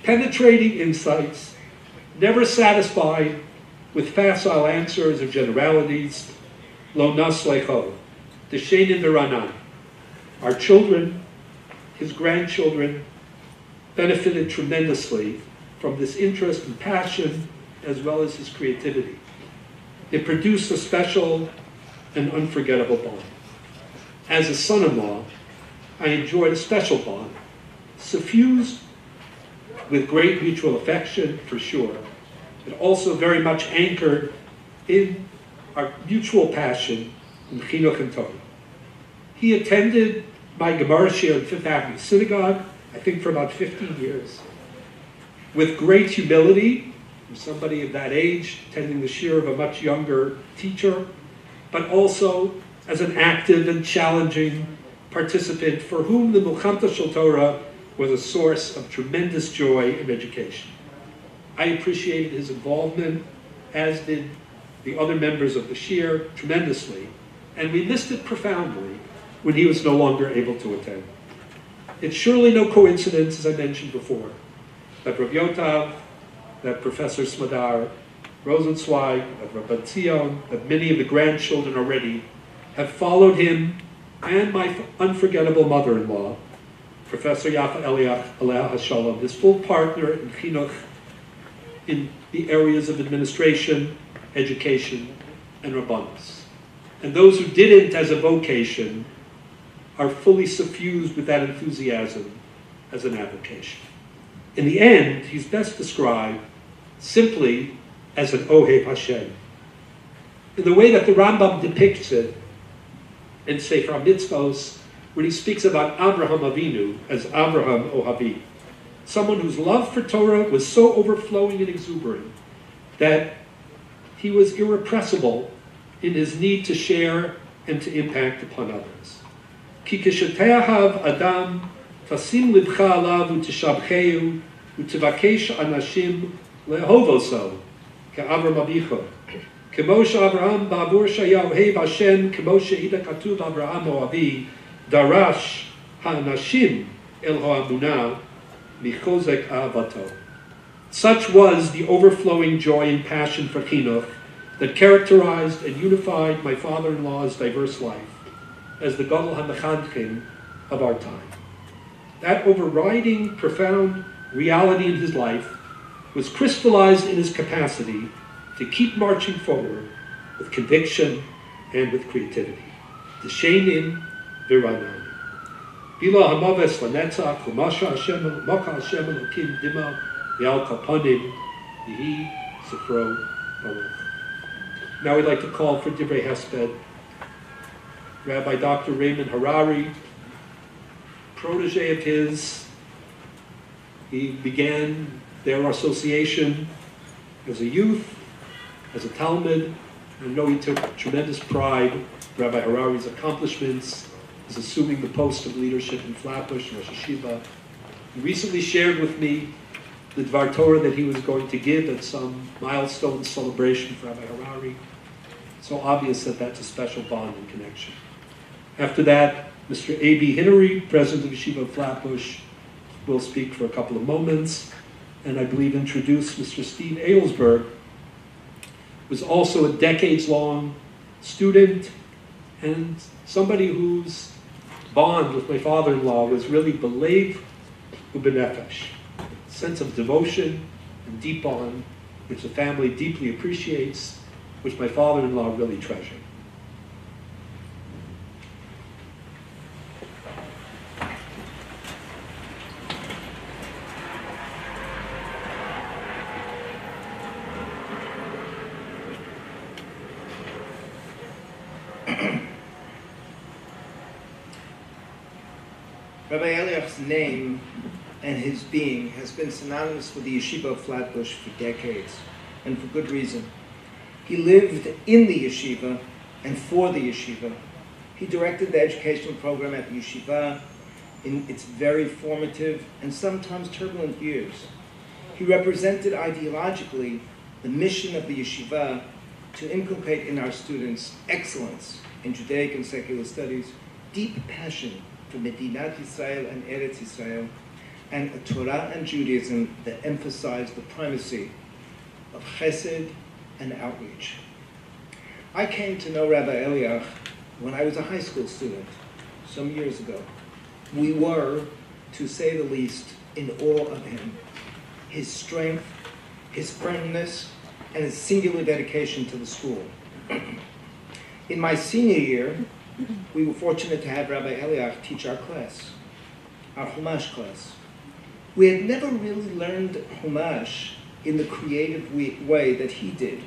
penetrating insights, never satisfied with facile answers or generalities, lo nas lecho, the shein in the. Our children, his grandchildren, benefited tremendously from this interest and passion as well as his creativity. It produced a special and unforgettable bond. As a son-in-law, I enjoyed a special bond suffused with great mutual affection, for sure, but also very much anchored in our mutual passion in Chinuch and Torah. He attended my Gemara shiur in Fifth Avenue Synagogue, I think for about 15 years, with great humility, for somebody of that age, attending the shiur of a much younger teacher, but also as an active and challenging participant for whom the Milchamta Shel Torah was a source of tremendous joy and education. I appreciated his involvement, as did the other members of the Shiur, tremendously, and we missed it profoundly when he was no longer able to attend. It's surely no coincidence, as I mentioned before, that Rav Yotav, that Professor Smadar, Rosensweig, that Rabbi Tzion, that many of the grandchildren already have followed him and my unforgettable mother-in-law, Professor Yaffa Eliach Aleh his full partner in chinuch in the areas of administration, education, and rabbanis. And those who didn't as a vocation are fully suffused with that enthusiasm as an avocation. In the end, he's best described simply as an Ohe Hashem. In the way that the Rambam depicts it in Sefer Mitzvos, when he speaks about Abraham Avinu as Abraham Ohavi, someone whose love for Torah was so overflowing and exuberant that he was irrepressible in his need to share and to impact upon others. Ki adam tasim libcha alav u'tishabcheu u'tivakesh anashim Abicho. Babur Ida Oavi, Darash Hanashim El Michozek Avato. Such was the overflowing joy and passion for Chinuch that characterized and unified my father-in-law's diverse life as the Gadol HaMechanchim of our time. That overriding, profound reality in his life was crystallized in his capacity to keep marching forward with conviction and with creativity. T'shenim v'ranani. Bila hamaves lanetzach u'masha Hashem maka Hashem elokim dima v'al kaponim yihi sefro baruch. Now we'd like to call for Divrei Hesped Rabbi Dr. Raymond Harari, protege of his. He began their association as a youth, as a talmid. I know he took tremendous pride Rabbi Harari's accomplishments, as assuming the post of leadership in Flatbush, Rosh Hashiva. He recently shared with me the Dvar Torah that he was going to give at some milestone celebration for Rabbi Harari. So obvious that that's a special bond and connection. After that, Mr. A.B. Hinnery, president of Yeshiva Flatbush, will speak for a couple of moments, and I believe introduced Mr. Steve Aylesberg, was also a decades-long student and somebody whose bond with my father-in-law was really belev ubenefesh, sense of devotion and deep bond, which the family deeply appreciates, which my father-in-law really treasured. Rabbi name and his being has been synonymous with the yeshiva of Flatbush for decades, and for good reason. He lived in the yeshiva and for the yeshiva. He directed the educational program at the yeshiva in its very formative and sometimes turbulent years. He represented ideologically the mission of the yeshiva to inculcate in our students excellence in Judaic and secular studies, deep passion for Medinat Israel and Eretz Israel, and a Torah and Judaism that emphasized the primacy of chesed and outreach. I came to know Rabbi Eliach when I was a high school student, some years ago. We were, to say the least, in awe of him, his strength, his firmness, and his singular dedication to the school. In my senior year, we were fortunate to have Rabbi Eliach teach our class, our Humash class. We had never really learned Humash in the creative way that he did.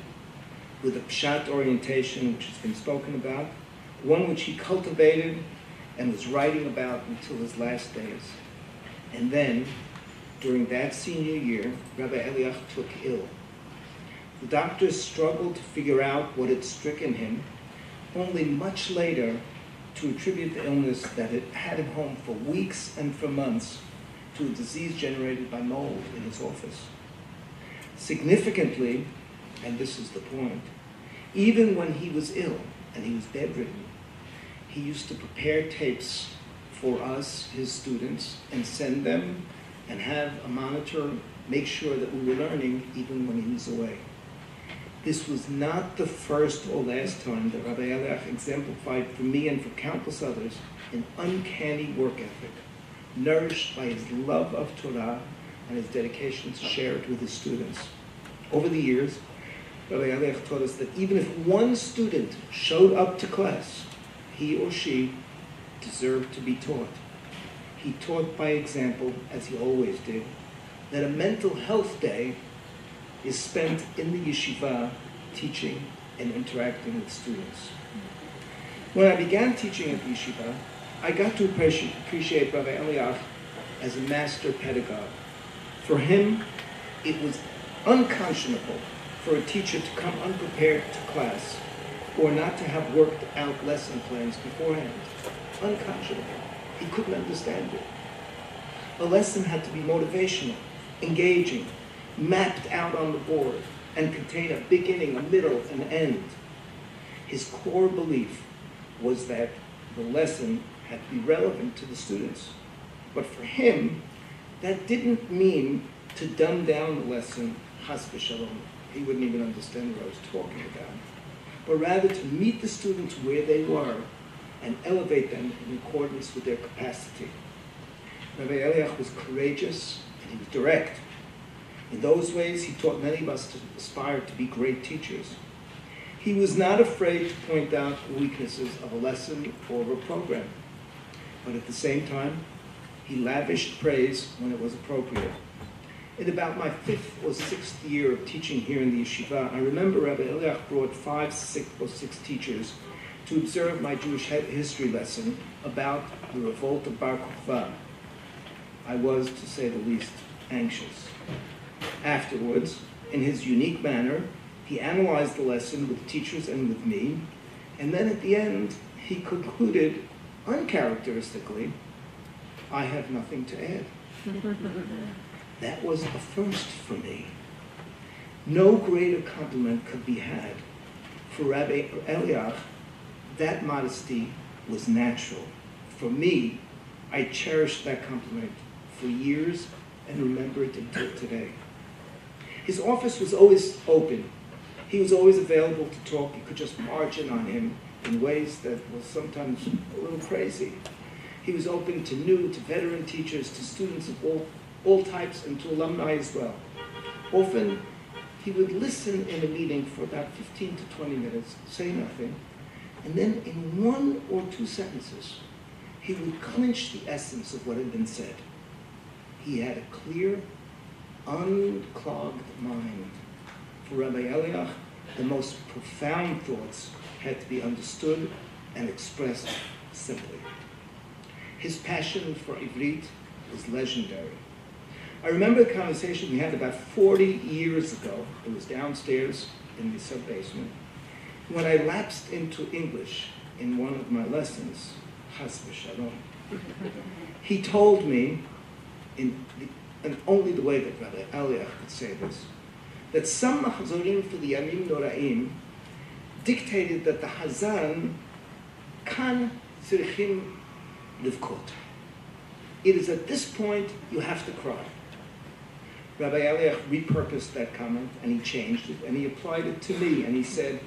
with a pshat orientation, which has been spoken about, one which he cultivated and was writing about until his last days. And then, during that senior year, Rabbi Eliach took ill. The doctors struggled to figure out what had stricken him, only much later to attribute the illness that had had him home for weeks and for months to a disease generated by mold in his office. Significantly, and this is the point, even when he was ill and he was bedridden, he used to prepare tapes for us, his students, and send them and have a monitor make sure that we were learning even when he was away. This was not the first or last time that Rabbi Eliach exemplified for me and for countless others an uncanny work ethic, nourished by his love of Torah and his dedication to share it with his students. Over the years, Rabbi Eliach taught us that even if one student showed up to class, he or she deserved to be taught. He taught by example, as he always did, that a mental health day is spent in the yeshiva teaching and interacting with students. When I began teaching at the yeshiva, I got to appreciate, Rabbi Eliach as a master pedagogue. For him, it was unconscionable for a teacher to come unprepared to class or not to have worked out lesson plans beforehand. Unconscionable. He couldn't understand it. A lesson had to be motivational, engaging, mapped out on the board, and contain a beginning, a middle, an end. His core belief was that the lesson had to be relevant to the students. But for him, that didn't mean to dumb down the lesson, has v'shalom. He wouldn't even understand what I was talking about. But rather to meet the students where they were and elevate them in accordance with their capacity. Rabbi Eliach was courageous and he was direct. In those ways, he taught many of us to aspire to be great teachers. He was not afraid to point out weaknesses of a lesson or of a program. But at the same time, he lavished praise when it was appropriate. In about my fifth or sixth year of teaching here in the yeshiva, I remember Rabbi Eliach brought five six, or six teachers to observe my Jewish history lesson about the revolt of Bar Kokhba. I was, to say the least, anxious. Afterwards, in his unique manner, he analyzed the lesson with teachers and with me, and then at the end, he concluded uncharacteristically, I have nothing to add. that was a first for me. No greater compliment could be had. For Rabbi Eliach, that modesty was natural. For me, I cherished that compliment for years and remember it until today. His office was always open. He was always available to talk. You could just march in on him in ways that were sometimes a little crazy. He was open to new, to veteran teachers, to students of all, all types, and to alumni as well. Often, he would listen in a meeting for about 15 to 20 minutes, say nothing, and then in one or two sentences, he would clinch the essence of what had been said. He had a clear, unclogged mind. For Rabbi Eliach, the most profound thoughts had to be understood and expressed simply. His passion for Ivrit was legendary. I remember a conversation we had about 40 years ago. It was downstairs in the sub-basement. When I lapsed into English in one of my lessons, Chas v'shalom, he told me, in the, and only the way that Rabbi Eliach could say this, that some Machazorim for the Yamim Noraim dictated that the Hazan kan tzirichim livkot. It is at this point you have to cry. Rabbi Eliach repurposed that comment and he changed it and he applied it to me and he said,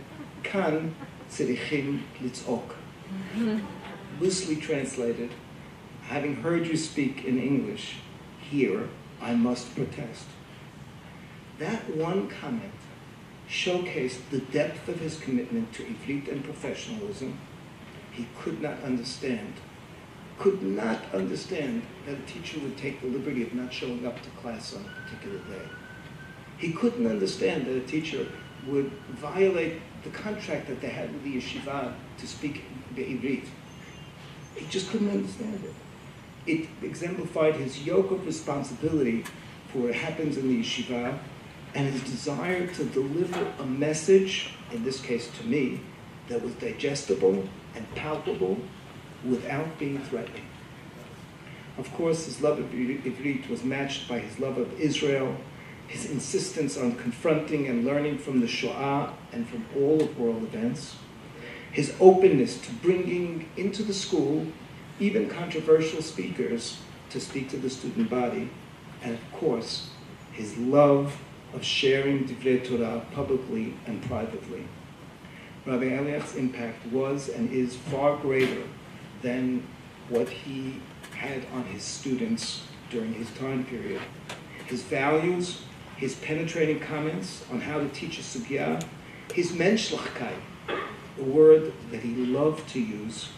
Kan tzirichim litzok. Loosely translated, having heard you speak in English, here I must protest. That one comment showcased the depth of his commitment to Ivrit and professionalism. He could not understand, could not understand that a teacher would take the liberty of not showing up to class on a particular day. He couldn't understand that a teacher would violate the contract that they had with the yeshiva to speak Be'ivrit. He just couldn't understand it. It exemplified his yoke of responsibility for what happens in the yeshiva and his desire to deliver a message, in this case to me, that was digestible and palpable without being threatening. Of course, his love of Ivrit was matched by his love of Israel, his insistence on confronting and learning from the Shoah and from all of world events, his openness to bringing into the school even controversial speakers to speak to the student body, and of course, his love of sharing Divrei Torah publicly and privately. Rabbi Eliach's impact was and is far greater than what he had on his students during his time period. His values, his penetrating comments on how to teach a sugya, his menschlichkeit, a word that he loved to use,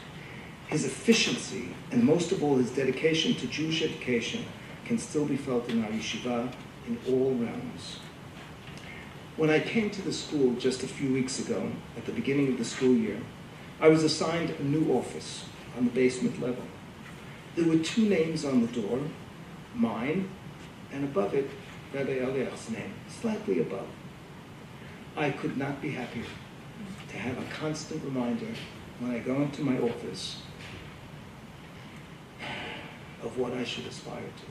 his efficiency, and most of all his dedication to Jewish education can still be felt in our yeshiva in all realms. When I came to the school just a few weeks ago, at the beginning of the school year, I was assigned a new office on the basement level. There were two names on the door, mine, and above it, Rabbi Eliach's name, slightly above. I could not be happier to have a constant reminder when I go into my office of what I should aspire to.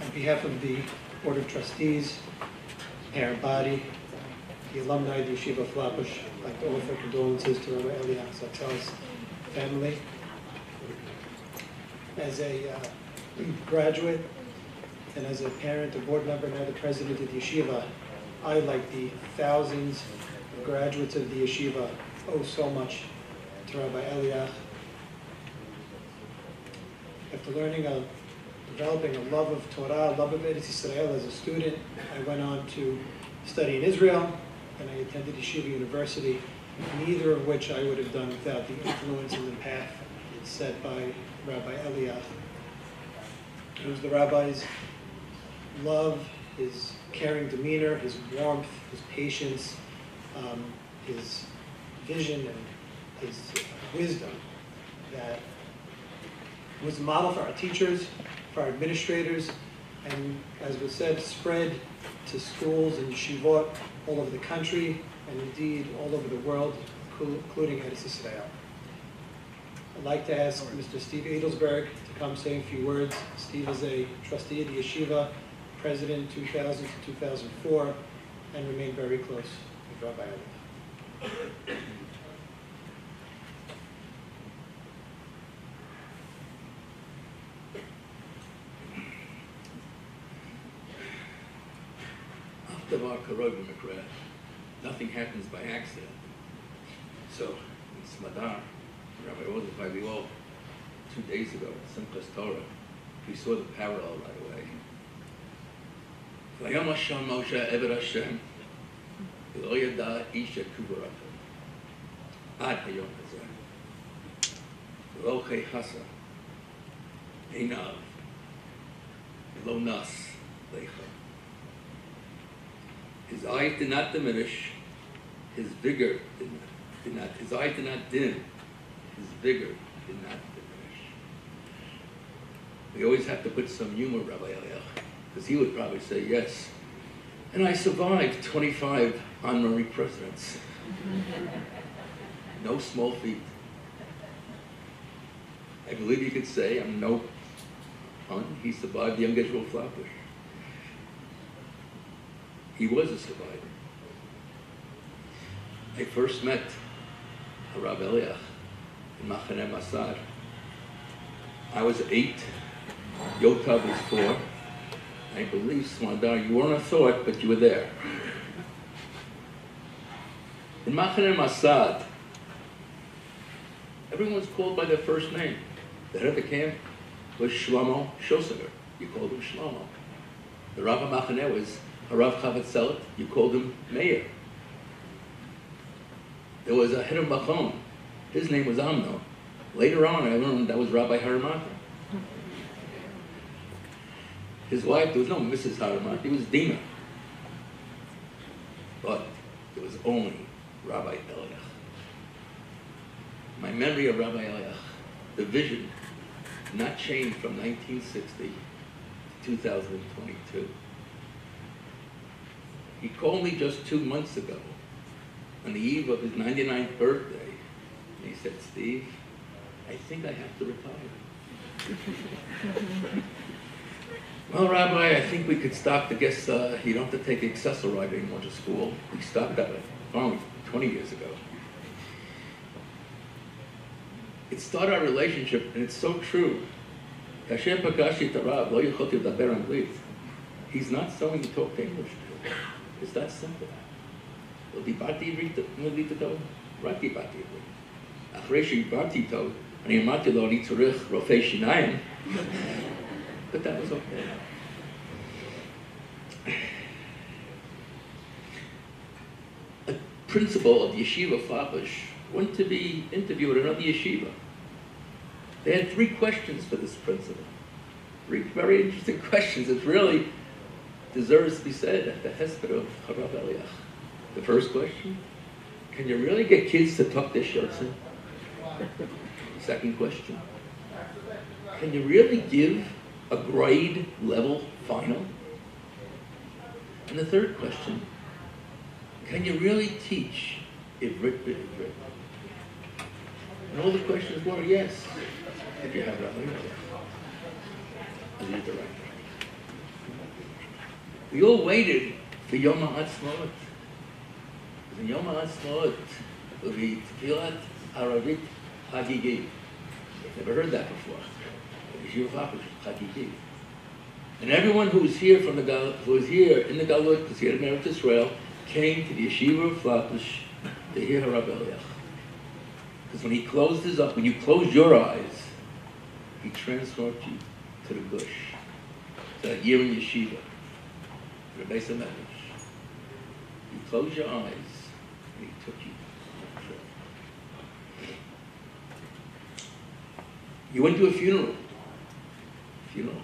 On behalf of the Board of Trustees, parent body, the alumni of the Yeshiva Flatbush, I'd like to offer condolences to Rabbi Eliach Zatzel's family. As a uh, graduate and as a parent, a board member, now the president of the yeshiva, I, like the thousands of graduates of the yeshiva, owe so much to Rabbi Eliach. After learning a developing a love of Torah, love of Eretz Israel as a student. I went on to study in Israel, and I attended Yeshiva University, neither of which I would have done without the influence and the path set by Rabbi Eliyahu. It was the rabbi's love, his caring demeanor, his warmth, his patience, um, his vision, and his wisdom that was a model for our teachers, for our administrators, and as was said, spread to schools and yeshivot all over the country, and indeed all over the world, including Eretz Israel. I'd like to ask Mr. Steve Adelsberg to come say a few words. Steve is a trustee of the yeshiva, president 2000 to 2004, and remained very close with Rabbi Ali. דבר קרוב במקרה, nothing happens by accident. So, in Smadar, Rabbi Ozdevai, we all, two days ago, in Simchas Torah, we saw the parallel right away. ויום השם משה עבר השם, ולא ידע איש את קבורתו. עד היום הזה. ולא חסה, עיניו, ולא נס ליכה. his eyes did not diminish, his vigor did not, did not, his eyes did not dim, his vigor did not diminish. We always have to put some humor, Rabbi Eliach, because he would probably say yes. And I survived 25 honorary presidents. No small feat. I believe you could say, I'm no pun, he survived the Young Israel Flatbush. He was a survivor. I first met Rav Eliach in Machane Masad. I was eight, Yotav was four. I believe, Smadar, you weren't a thought, but you were there. In Machane Masad, everyone was called by their first name. The head of the camp, was Shlomo Shulsinger. You called him Shlomo. The Rav Machaneh was Harav Chavetzelet. You called him mayor. There was a head of Machon. His name was Amno. Later on, I learned that was Rabbi Haramata. His wife, there was no Mrs. Haramata, it was Dina. But there was only Rabbi Eliach. My memory of Rabbi Eliach, the vision, not changed from 1960 to 2022. He called me just two months ago on the eve of his 99th birthday. And he said, Steve, I think I have to retire. well, Rabbi, I think we could stop. I guess uh, you don't have to take Accessoride anymore to school. We stopped that farm 20 years ago. It started our relationship, and it's so true. He's not someone you talk to English to. It's that simple. Udibati muditito, rati bati. Afreshi bartito, and yamatilo nitzurich rofe shinayim. But that was okay. A principal of yeshiva Fabish went to be interviewed at another yeshiva. They had three questions for this principal. Three very interesting questions. It's really deserves to be said at the Hesped of Harav Eliach. The first question, can you really get kids to tuck their shirts in? Second question, can you really give a grade level final? And the third question, can you really teach Ivrit Ivrit? And all the questions were yes, if you have that language. And you're direct. We all waited for Yom HaAtzmaut. The Yom HaAtzmaut will be Tfilat Aravit Hagigi. Never heard that before. Yeshiva Flatbush, Hagigi. And everyone who was here from the Gal- who was here in the Galut, was here in Eretz Israel, came to the Yeshiva of Flatbush to hear Harav Eliach. Because when he closed his up, when you closed your eyes, he transferred you to the bush. That year in Yeshiva, the base of Medrash. You closed your eyes, and he took you. You went to a funeral. Funeral.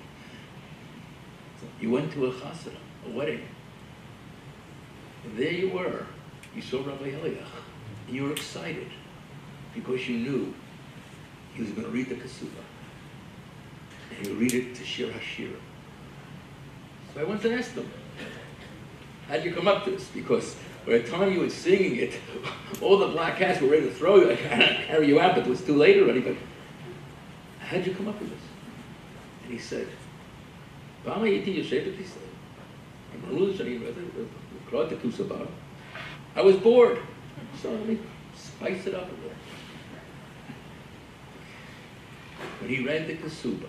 You went to a chasana, a wedding. And there you were. You saw Rabbi Eliach. And you were excited because you knew he was going to read the Kasuba. And he would read it to Shir Hashira. So I went and asked them, how'd you come up to this? Because by the time you were singing it, all the black hats were ready to throw you, carry you out, but it was too late already. But how'd you come up with this? And he said, I was bored, so let me spice it up a little. When he read the Kasuba,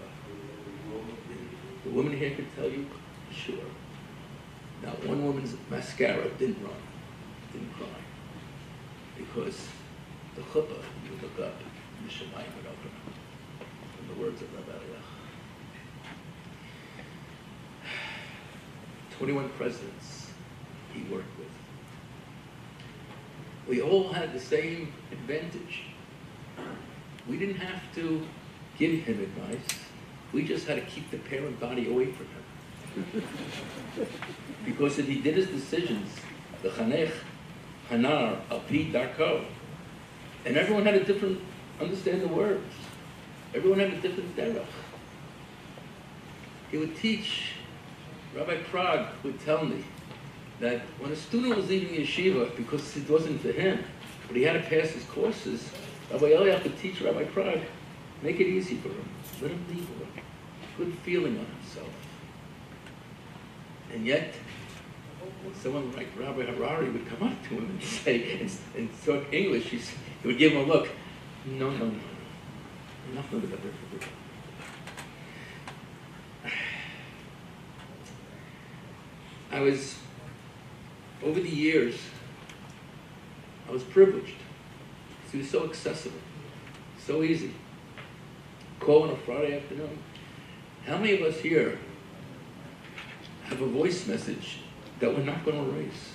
the woman here could tell you sure, not one woman's mascara didn't run, didn't cry, because the chuppah you look up, the Shemayim would open from the words of Rabbi Eliach. 21 presidents he worked with. We all had the same advantage. We didn't have to give him advice. We just had to keep the parent body away from him. because if he did his decisions, the Chanech, Hanar, Alpi, Darko, and everyone had a different, understand the words. Everyone had a different derech. He would teach Rabbi Prague would tell me that when a student was leaving yeshiva, because it wasn't for him, but he had to pass his courses, Rabbi Eliach would teach Rabbi Prague, make it easy for him. Let him leave with a good feeling on himself. And yet, someone like Rabbi Harari would come up to him and say, and, and talk English, he would give him a look. No, no, no, no. Enough of it. I was, over the years, I was privileged. He was so accessible, so easy. Call on a Friday afternoon. How many of us here have a voice message that we're not going to erase?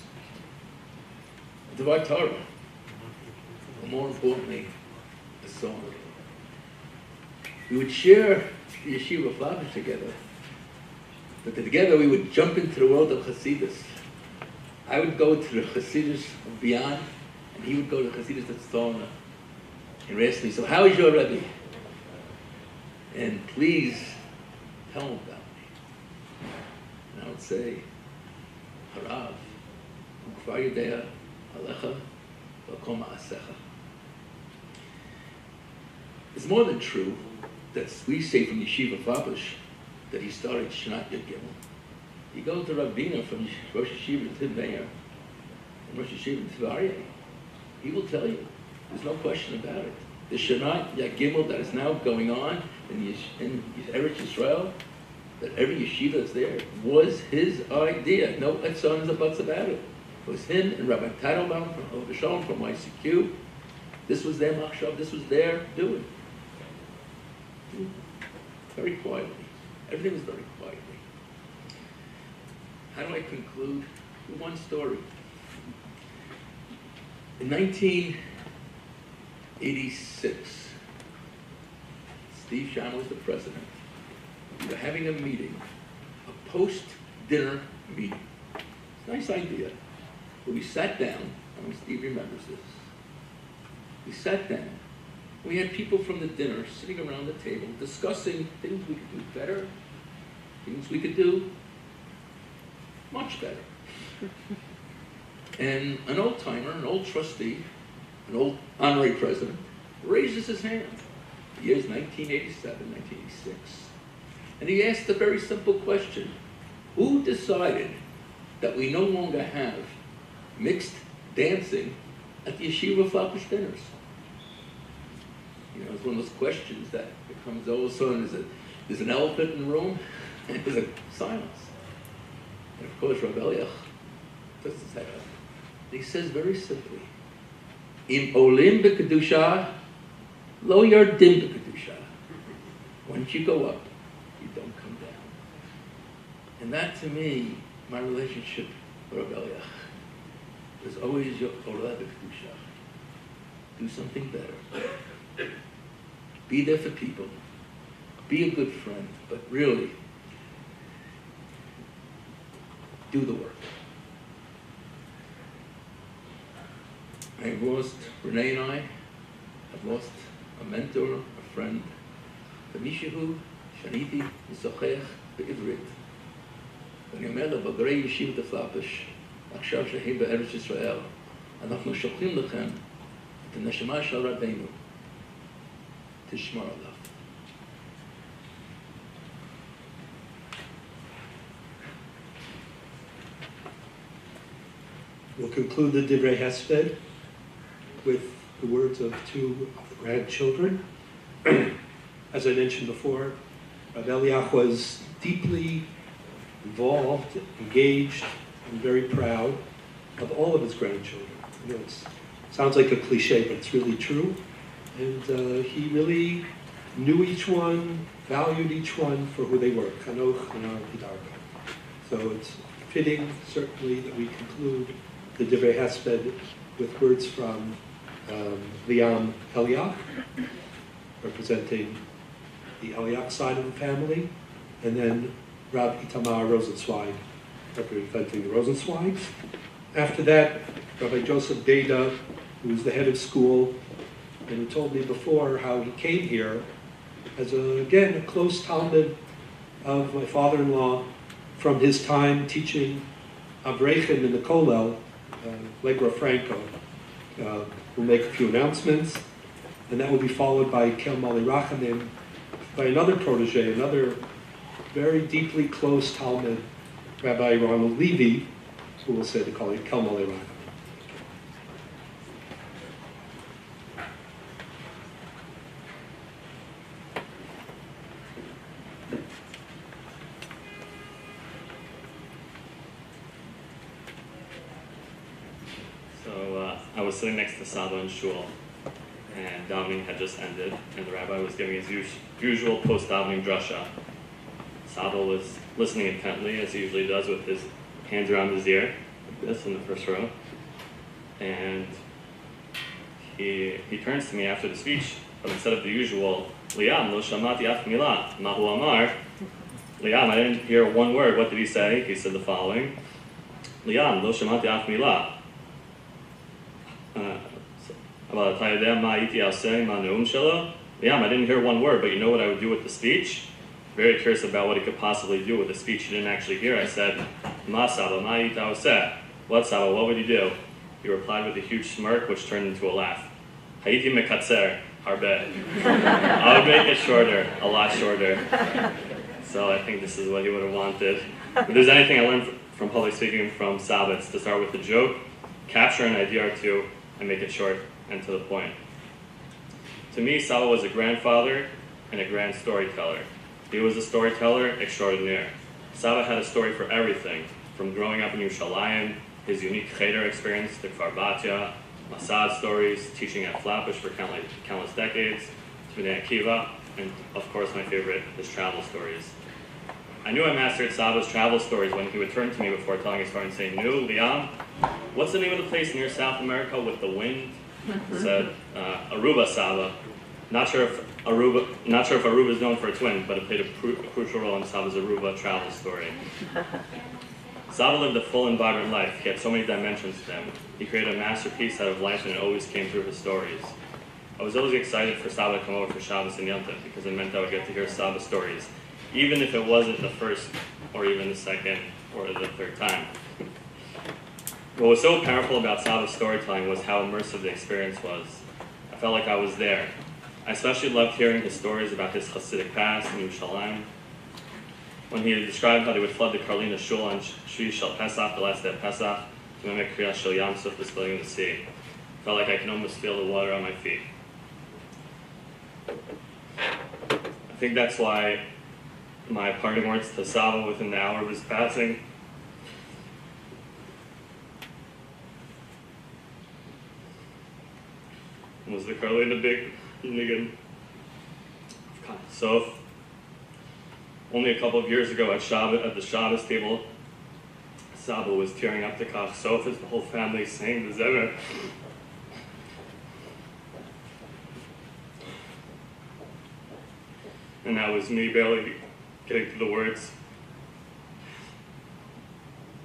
The Torah, or more importantly, the song. We would share the yeshiva flowers together, but together we would jump into the world of Hasidus. I would go to the Hasidus of Boyan, and he would go to the Hasidus of Stolna. And ask me, so how is your Rebbe? And please tell him I would say, Harav, yedea alecha v'kol ma'asecha. It's more than true that we say from Yeshiva Fabush that he started Shnat Yud Gimel. You go to Rabbina from Rosh Yeshiva Tiv Meir, and Rosh Yeshiva Tiv Aryeh, he will tell you. There's no question about it. The Shanat Yud Gimel that is now going on in, Yesh- in Eretz that every yeshiva is there, was his idea. No ifs, ands, or buts about it. It was him and Rabbi Teitelbaum from Ovashon from YCQ. This was their machshav, this was their doing. Very quietly. Everything was very quietly. How do I conclude? One story. In 1986, Steve Sham was the president. We were having a meeting, a post-dinner meeting. Nice idea. But we sat down, know Steve remembers this. We sat down. We had people from the dinner sitting around the table discussing things we could do better, things we could do much better. And an old timer, an old trustee, an old honorary president, raises his hand. The year's 1987, 1986. And he asked a very simple question. Who decided that we no longer have mixed dancing at the Yeshiva Flatbush dinners? You know, it's one of those questions that becomes all of a sudden there's, a, there's an elephant in the room and there's a silence. And of course, Rav Eliach puts his head up. And he says very simply, Im olim b'kedusha, lo yardim b'kedusha. Once you go up, you don't come down. And that to me, my relationship with Rav Eliach, always your do something better. Be there for people. Be a good friend, but really, do the work. I've lost, Renee and I have lost a mentor, a friend, the Mishahu, הייתי משוחח בעברית. ואני אומר לבוגרי ישיבת הפלאפש, עכשיו שהם בארץ ישראל, אנחנו שולחים לכם את הנשמה של רבנו, תשמור עליו. We'll conclude the Divrei Hesped with the words of two of the grandchildren. As I mentioned before, Rabbi Eliach was deeply involved, engaged, and very proud of all of his grandchildren. You know, it sounds like a cliche, but it's really true. And uh, he really knew each one, valued each one for who they were. Kanoch, Nar, Pidarka. So it's fitting, certainly, that we conclude the Divrei Hesped with words from um, Liam Eliach, representing the Eliach side of the family, and then Rab Itamar Rosenzweig, representing the Rosenzweigs. After that, Rabbi Joseph Beyda, who was the head of school, and who told me before how he came here as, a, again, a close talmid of my father-in-law from his time teaching Avrechim in the Kollel, uh, Legra Franco. Uh, will make a few announcements, and that will be followed by Kel Mali by another protege, another very deeply close talmid, Rabbi Ronald Levy, who will say the calling Kel Mali Rachanim. So uh, I was sitting next to Saba and shul, and davening had just ended, and the rabbi was giving his us- usual post-davening drasha. Saba was listening intently, as he usually does, with his hands around his ear, like this in the first row. And he, he turns to me after the speech, but instead of the usual, Liam, lo shamati af milah, mahu amar, Liam, I didn't hear one word. What did he say? He said the following, Liam, lo shamati af milah. Uh, I didn't hear one word, but you know what I would do with the speech? Very curious about what he could possibly do with the speech he didn't actually hear. I said, What Saba, what would you do? He replied with a huge smirk, which turned into a laugh. Haiti mekatzer, harbe. I would make it shorter, a lot shorter. So I think this is what he would have wanted. If there's anything I learned from public speaking from Sabbaths, to start with a joke, capture an idea or two, and make it short and to the point. To me, Saba was a grandfather and a grand storyteller. He was a storyteller extraordinaire. Saba had a story for everything, from growing up in Yerushalayim, his unique cheder experience, the Kfar Batia, Masad stories, teaching at Flatbush for countless, countless decades, to Bnei Akiva, and of course my favorite, his travel stories. I knew I mastered Saba's travel stories when he would turn to me before telling his story and say, Nu, Liam, what's the name of the place near South America with the wind? Said, uh, Aruba Saba. Not sure if Aruba, not sure if Aruba is known for its wind, but it played a, crucial role in Saba's Aruba travel story. Saba lived a full and vibrant life. He had so many dimensions to him. He created a masterpiece out of life, and it always came through his stories. I was always excited for Saba to come over for Shabbos and Yom Tov because it meant I would get to hear Saba stories, even if it wasn't the first or even the second or the third time. What was so powerful about Saba's storytelling was how immersive the experience was. I felt like I was there. I especially loved hearing his stories about his Hasidic past in Yerushalayim. When he described how they would flood the Karlina Shul on Shvi Shel Pesach, the last day of Pesach, to mimic Kriyas Shel Yam Suf, the splitting of the sea. I Felt like I could almost feel the water on my feet. I think that's why my parting words to Saba within the hour of his passing was the Karlina Big Nigan Sof. Only a couple of years ago at Shabbos, at the Shabbos table, Saba was tearing up the Kach Sof as the whole family sang the Zemer. And that was me barely getting to the words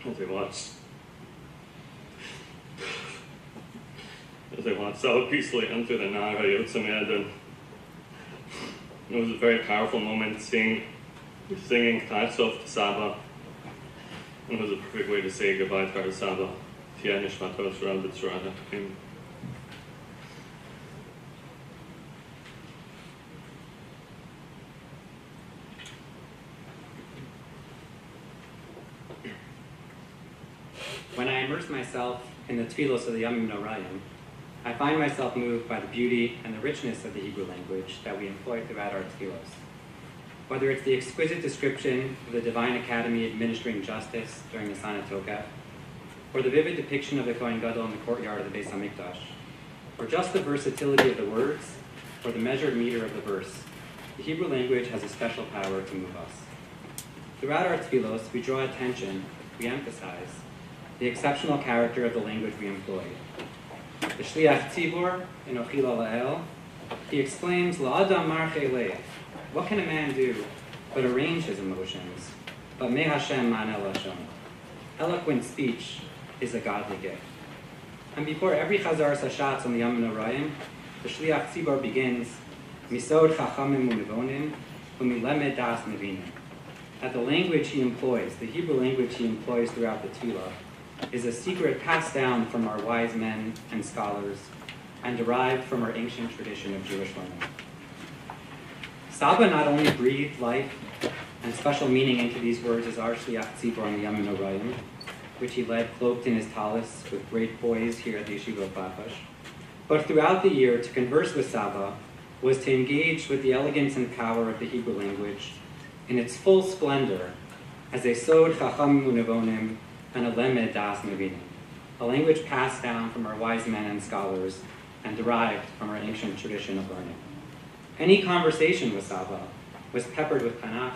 as I watched I watched Saba peacefully enter the Nar HaYotzamed and it was a very powerful moment seeing singing Tatsov to Saba. And it was a perfect way to say goodbye to our Saba. Tia Nishmatos Ram B'Tzrada. Amen. When I immerse myself in the tefillos of the Yamim Norayim, I find myself moved by the beauty and the richness of the Hebrew language that we employ throughout our tefillos. Whether it's the exquisite description of the Divine Academy administering justice during the Sana Tokef, or the vivid depiction of the Kohen Gadol in the courtyard of the Beis Hamikdash, or just the versatility of the words, or the measured meter of the verse, the Hebrew language has a special power to move us. Throughout our tefillos, we draw attention, we emphasize, the exceptional character of the language we employ. The Shliach Tzibor in Ochila La'el, he exclaims, La'adam marche lev. What can a man do but arrange his emotions? But me Hashem man el Eloquent speech is a godly gift. And before every Chazar Sashatz on the Yom Norayim, the Shliach Tzibor begins, Misod chachamim u'nivonim, u'milemed das nevinim. That the language he employs, the Hebrew language he employs throughout the Tefillah, is a secret passed down from our wise men and scholars and derived from our ancient tradition of Jewish learning. Saba not only breathed life and special meaning into these words as our Shliach Tzibor on the Yamin Orayim, which he led cloaked in his talus with great poise here at the Yeshiva of Flatbush, but throughout the year to converse with Saba was to engage with the elegance and power of the Hebrew language in its full splendor as they sod chacham unevonim and a das a language passed down from our wise men and scholars and derived from our ancient tradition of learning. Any conversation with Saba was peppered with Tanakh,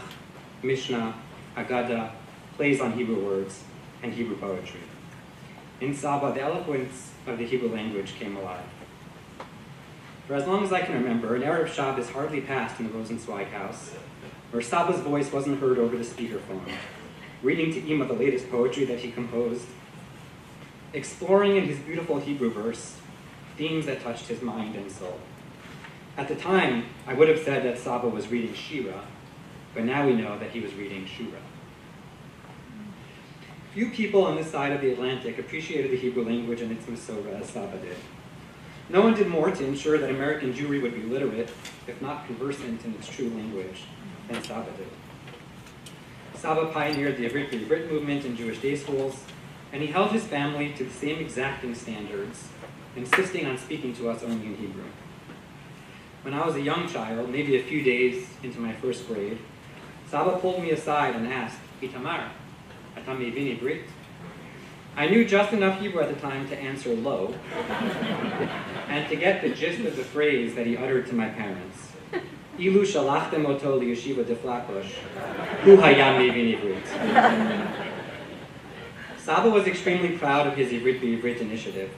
Mishnah, Agada, plays on Hebrew words, and Hebrew poetry. In Saba, the eloquence of the Hebrew language came alive. For as long as I can remember, an Arab Shabbos hardly passed in the Rosenzweig house, where Saba's voice wasn't heard over the speakerphone, reading to Ima the latest poetry that he composed, exploring in his beautiful Hebrew verse themes that touched his mind and soul. At the time, I would have said that Saba was reading Shira, but now we know that he was reading Shura. Few people on this side of the Atlantic appreciated the Hebrew language and its Masorah as Saba did. No one did more to ensure that American Jewry would be literate, if not conversant in its true language, than Saba did. Saba pioneered the Ivrit Ivrit movement in Jewish day schools, and he held his family to the same exacting standards, insisting on speaking to us only in Hebrew. When I was a young child, maybe a few days into my first grade, Saba pulled me aside and asked, Itamar, vini brit? I knew just enough Hebrew at the time to answer lo, and to get the gist of the phrase that he uttered to my parents. Saba was extremely proud of his Ivrit initiative.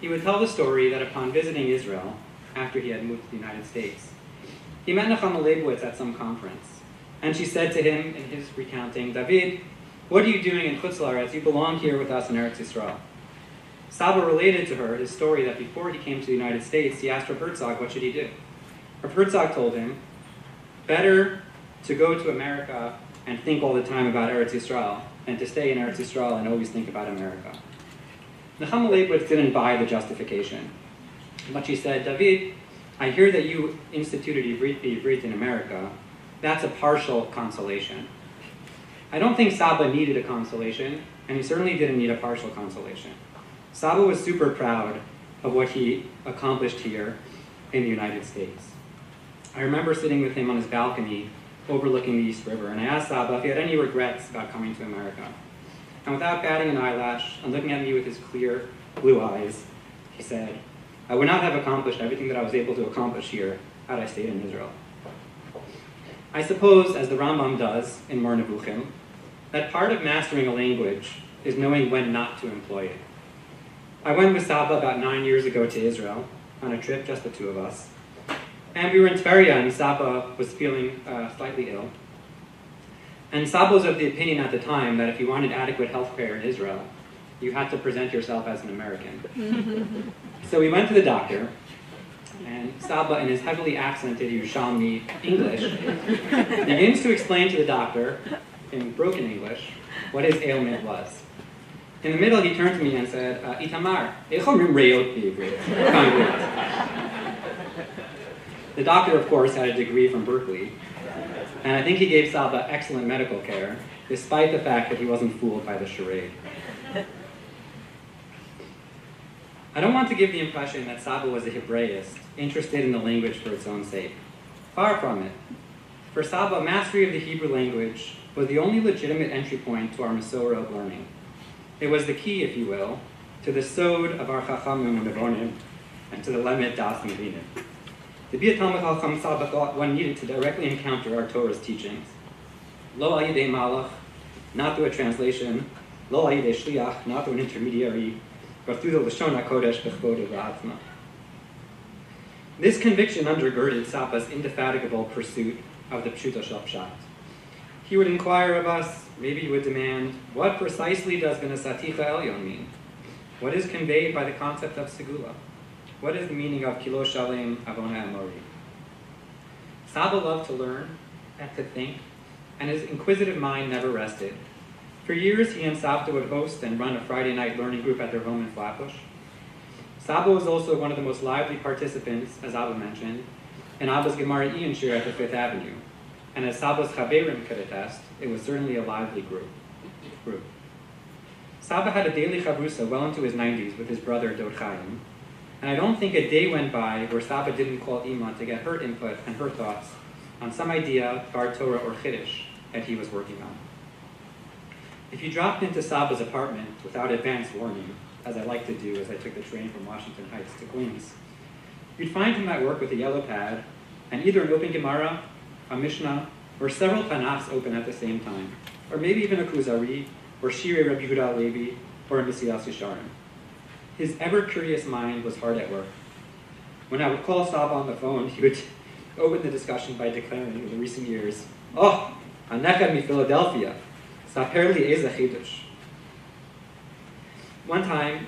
He would tell the story that upon visiting Israel, after he had moved to the United States, he met Nechama Leibowitz at some conference, and she said to him in his recounting, David, what are you doing in Chutz La'aretz? You belong here with us in Eretz Yisrael. Saba related to her his story that before he came to the United States, he asked Rav Herzog what should he do. Rav Herzog told him, better to go to America and think all the time about Eretz Yisrael than to stay in Eretz Yisrael and always think about America. Nechama Leibowitz didn't buy the justification. But she said, David, I hear that you instituted Ivrit Ivrit in America. That's a partial consolation. I don't think Saba needed a consolation, and he certainly didn't need a partial consolation. Saba was super proud of what he accomplished here in the United States. I remember sitting with him on his balcony overlooking the East River, and I asked Saba if he had any regrets about coming to America. And without batting an eyelash and looking at me with his clear blue eyes, he said, I would not have accomplished everything that I was able to accomplish here had I stayed in Israel. I suppose, as the Rambam does in Moreh Nevuchim, that part of mastering a language is knowing when not to employ it. I went with Saba about nine years ago to Israel on a trip, just the two of us. And we were in Tveria, and Saba was feeling uh, slightly ill. And Saba was of the opinion at the time that if you wanted adequate health care in Israel, you had to present yourself as an American. so we went to the doctor, and Saba, in his heavily accented Yerushalmi English, begins to explain to the doctor, in broken English, what his ailment was. In the middle, he turned to me and said, uh, Itamar, The doctor, of course, had a degree from Berkeley, and I think he gave Saba excellent medical care, despite the fact that he wasn't fooled by the charade. I don't want to give the impression that Saba was a Hebraist, interested in the language for its own sake. Far from it. For Saba, mastery of the Hebrew language was the only legitimate entry point to our Masorah of learning. It was the key, if you will, to the Sod of our Chachamim and Nevonim, and to the Lemet Das Medinim. To be a Talmid Chacham, Saba thought one needed to directly encounter our Torah's teachings. Lo ayidei malach, not through a translation. Lo ayidei shliach, not through an intermediary, but through the Lashon HaKodesh b'chvod v'atzma. This conviction undergirded Saba's indefatigable pursuit of the Pshuta Pshat. He would inquire of us, maybe he would demand, what precisely does Benasaticha Elyon mean? What is conveyed by the concept of Segula? What is the meaning of Kilo Shalem Avona Amori? Saba loved to learn and to think, and his inquisitive mind never rested. For years, he and Savta would host and run a Friday night learning group at their home in Flatbush. Saba was also one of the most lively participants, as Abba mentioned, in Abba's Gemara Ian Shir at the Fifth Avenue. And as Saba's Chaverim could attest, it was certainly a lively group. group. Saba had a daily chavrusa well into his 90s with his brother Dod Chaim, and I don't think a day went by where Saba didn't call Ima to get her input and her thoughts on some idea, Dvar Torah or Chiddush, that he was working on. If you dropped into Saba's apartment without advance warning, as I like to do as I took the train from Washington Heights to Queens, you'd find him at work with a yellow pad and either an open Gemara, a Mishnah, or several Tanakhs open at the same time, or maybe even a Kuzari, or Shirei Rabbi Yehuda Levi, or a Mesilas Yesharim. His ever-curious mind was hard at work. When I would call Saba on the phone, he would open the discussion by declaring in the recent years, Oh, Aneka mi Philadelphia, Saper li chidush. One time,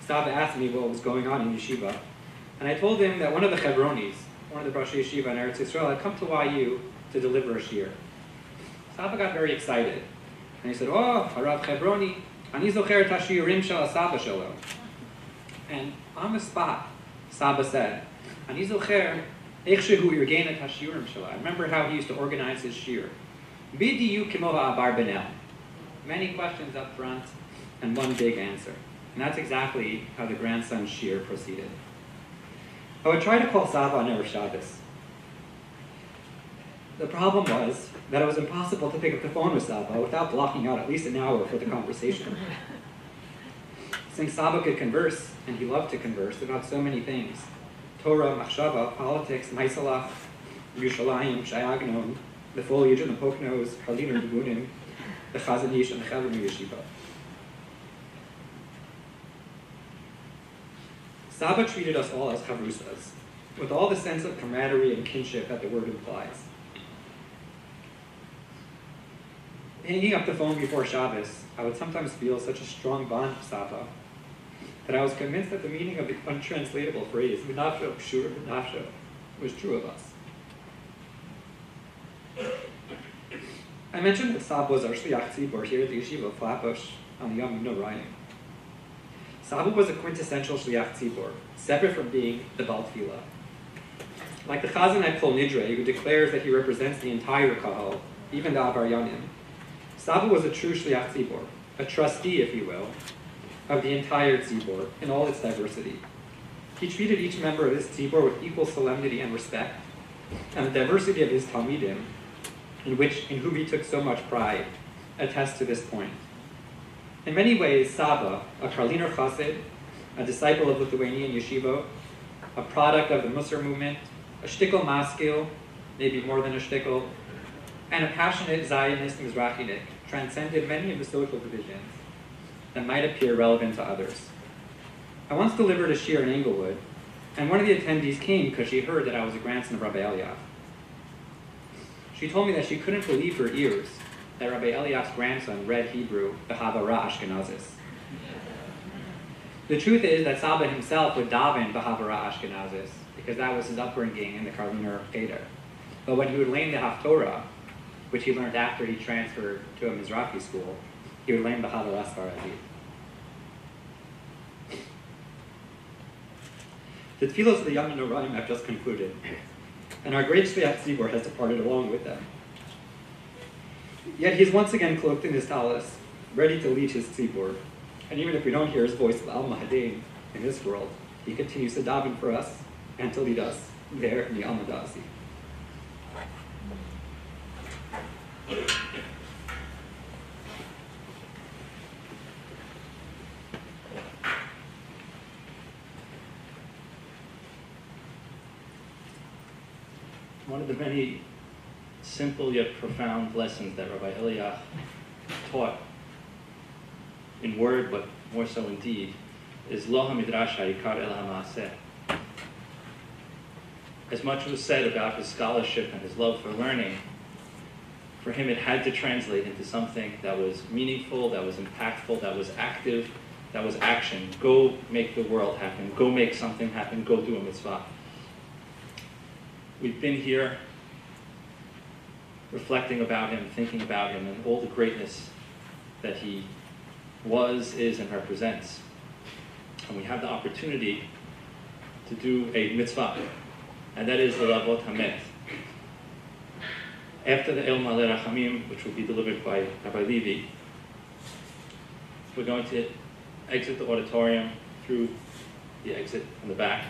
Saba asked me what was going on in yeshiva, and I told him that one of the Hebronis, one of the Rosh Yeshiva in Eretz Yisrael, had come to YU to deliver a shiur. Saba got very excited, and he said, "Oh, Harav Hebroni, ani zocher et hashiurim shel Saba shelo." And on the spot, Saba said, "Ani zocher eich shehu irgen et hashiurim shelo." I remember how he used to organize his shiur. Kimo ha'abar benel. Many questions up front, and one big answer. And that's exactly how the grandson's shiur proceeded. I would try to call Saba on Erev Shabbos. The problem was that it was impossible to pick up the phone with Saba without blocking out at least an hour for the conversation. Since Saba could converse, and he loved to converse about so many things Torah, Machshava, politics, Maisalach, Yerushalayim, Shai Agnon, the foliage and the poknos, Karliner Dugunim, the Chazon Ish, and the Chavim Yeshiva. Saba treated us all as chavrusas, with all the sense of camaraderie and kinship that the word implies. Hanging up the phone before Shabbos, I would sometimes feel such a strong bond with Saba that I was convinced that the meaning of the untranslatable phrase, Menafsho, Pshur, Menafsho, was true of us. I mentioned that Saba was our Shliach Tzibor here at the Yeshiva Flatbush on the Yom Norayim. Saba was a quintessential Shliach Tzibor, separate from being the Baal Tefillah. Like the Chazan at Kol Nidre, who declares that he represents the entire Kahal, even the Abaryanim, Saba was a true Shliach Tzibor, a trustee, if you will, of the entire Tzibor in all its diversity. He treated each member of his Tzibor with equal solemnity and respect, and the diversity of his Talmidim, in which in whom he took so much pride, attests to this point. In many ways, Saba, a Karliner Chassid, a disciple of Lithuanian yeshiva, a product of the Musar movement, a shtickle maskil, maybe more than a shtickle, and a passionate Zionist Mizrahinik, transcended many of the social divisions that might appear relevant to others. I once delivered a shiur in Englewood, and one of the attendees came because she heard that I was a grandson of Rabbi Eliach. She told me that she couldn't believe her ears that Rabbi Eliach's grandson read Hebrew, the Havara Ashkenazis. The truth is that Saba himself would daven Bahavara Ashkenazis, because that was his upbringing in the Karliner Cheder. But when he would learn the Haftorah, which he learned after he transferred to a Mizrahi school, he would learn Bahavara Sfarazi. The tefillos of the Yom Noraim have just concluded, and our great Shliach Tzibor has departed along with them. Yet he is once again cloaked in his talis, ready to lead his tzibur. And even if we don't hear his voice of Al Mahadin in this world, he continues to daven for us and to lead us there in the Almadasi. One of the many simple yet profound lessons that Rabbi Eliach taught in word, but more so in deed, is Lo HaMidrash HaYikar El HaMaaseh. As much was said about his scholarship and his love for learning, for him it had to translate into something that was meaningful, that was impactful, that was active, that was action. Go make the world happen. Go make something happen. Go do a mitzvah. We've been here reflecting about him, thinking about him, and all the greatness that he was, is, and represents. And we have the opportunity to do a mitzvah, and that is the Lavot Hamet. After the El Maleh Rachamim, which will be delivered by Rabbi Levi, we're going to exit the auditorium through the exit on the back,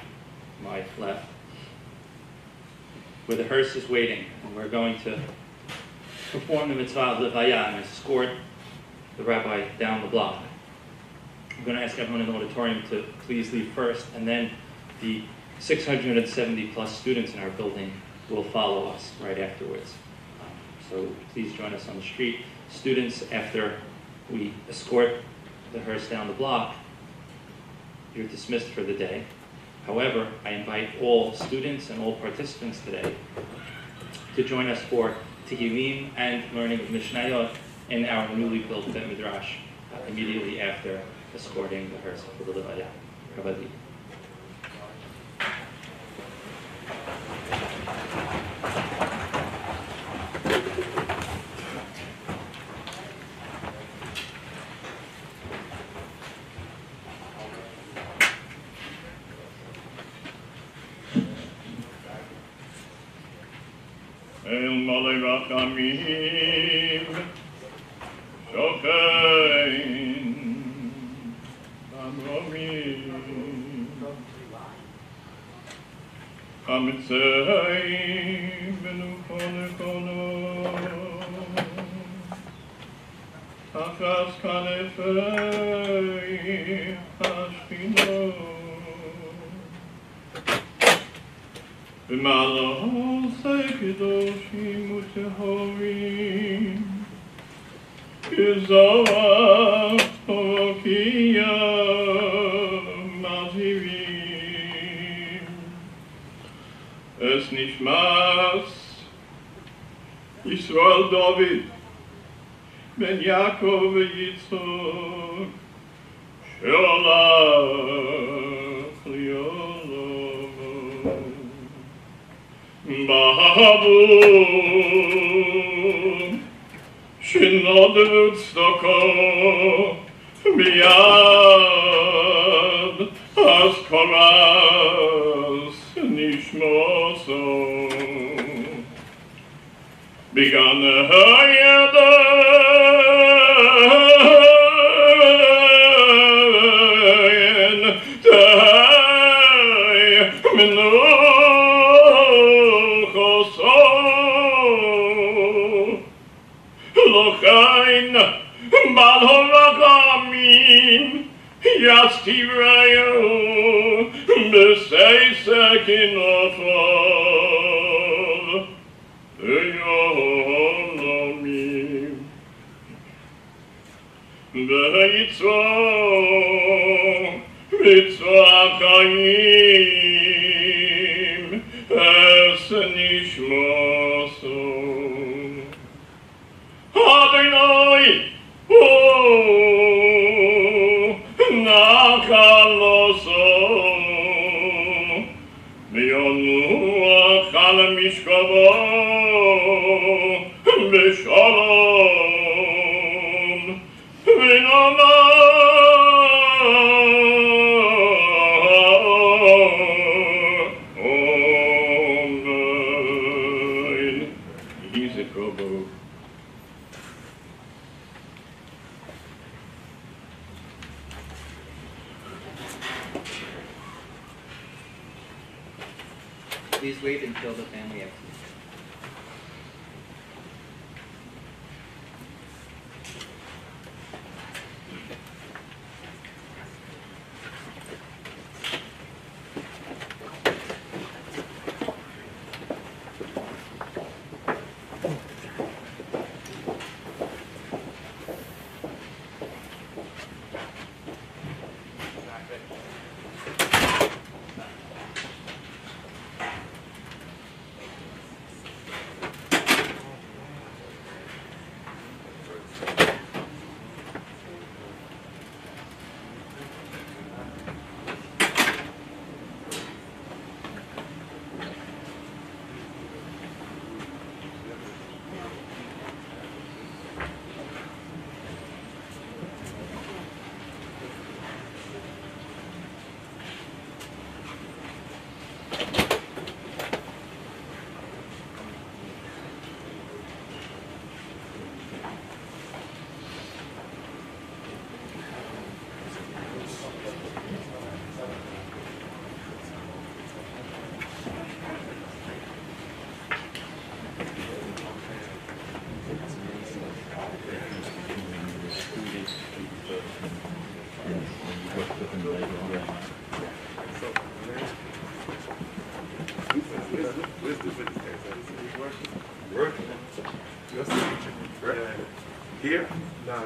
my left, where the hearse is waiting, and we're going to perform the mitzvah of Levaya, and escort the rabbi down the block. I'm going to ask everyone in the auditorium to please leave first, and then the 670 plus students in our building will follow us right afterwards. Um, so please join us on the street. Students, after we escort the hearse down the block, you're dismissed for the day. However, I invite all students and all participants today to join us for Tehillim and learning of Mishnayot in our newly built Bet Midrash uh, immediately after escorting the rehearsal for the Levaya. Rabbi Montgomery.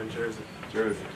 In Jersey. Jersey.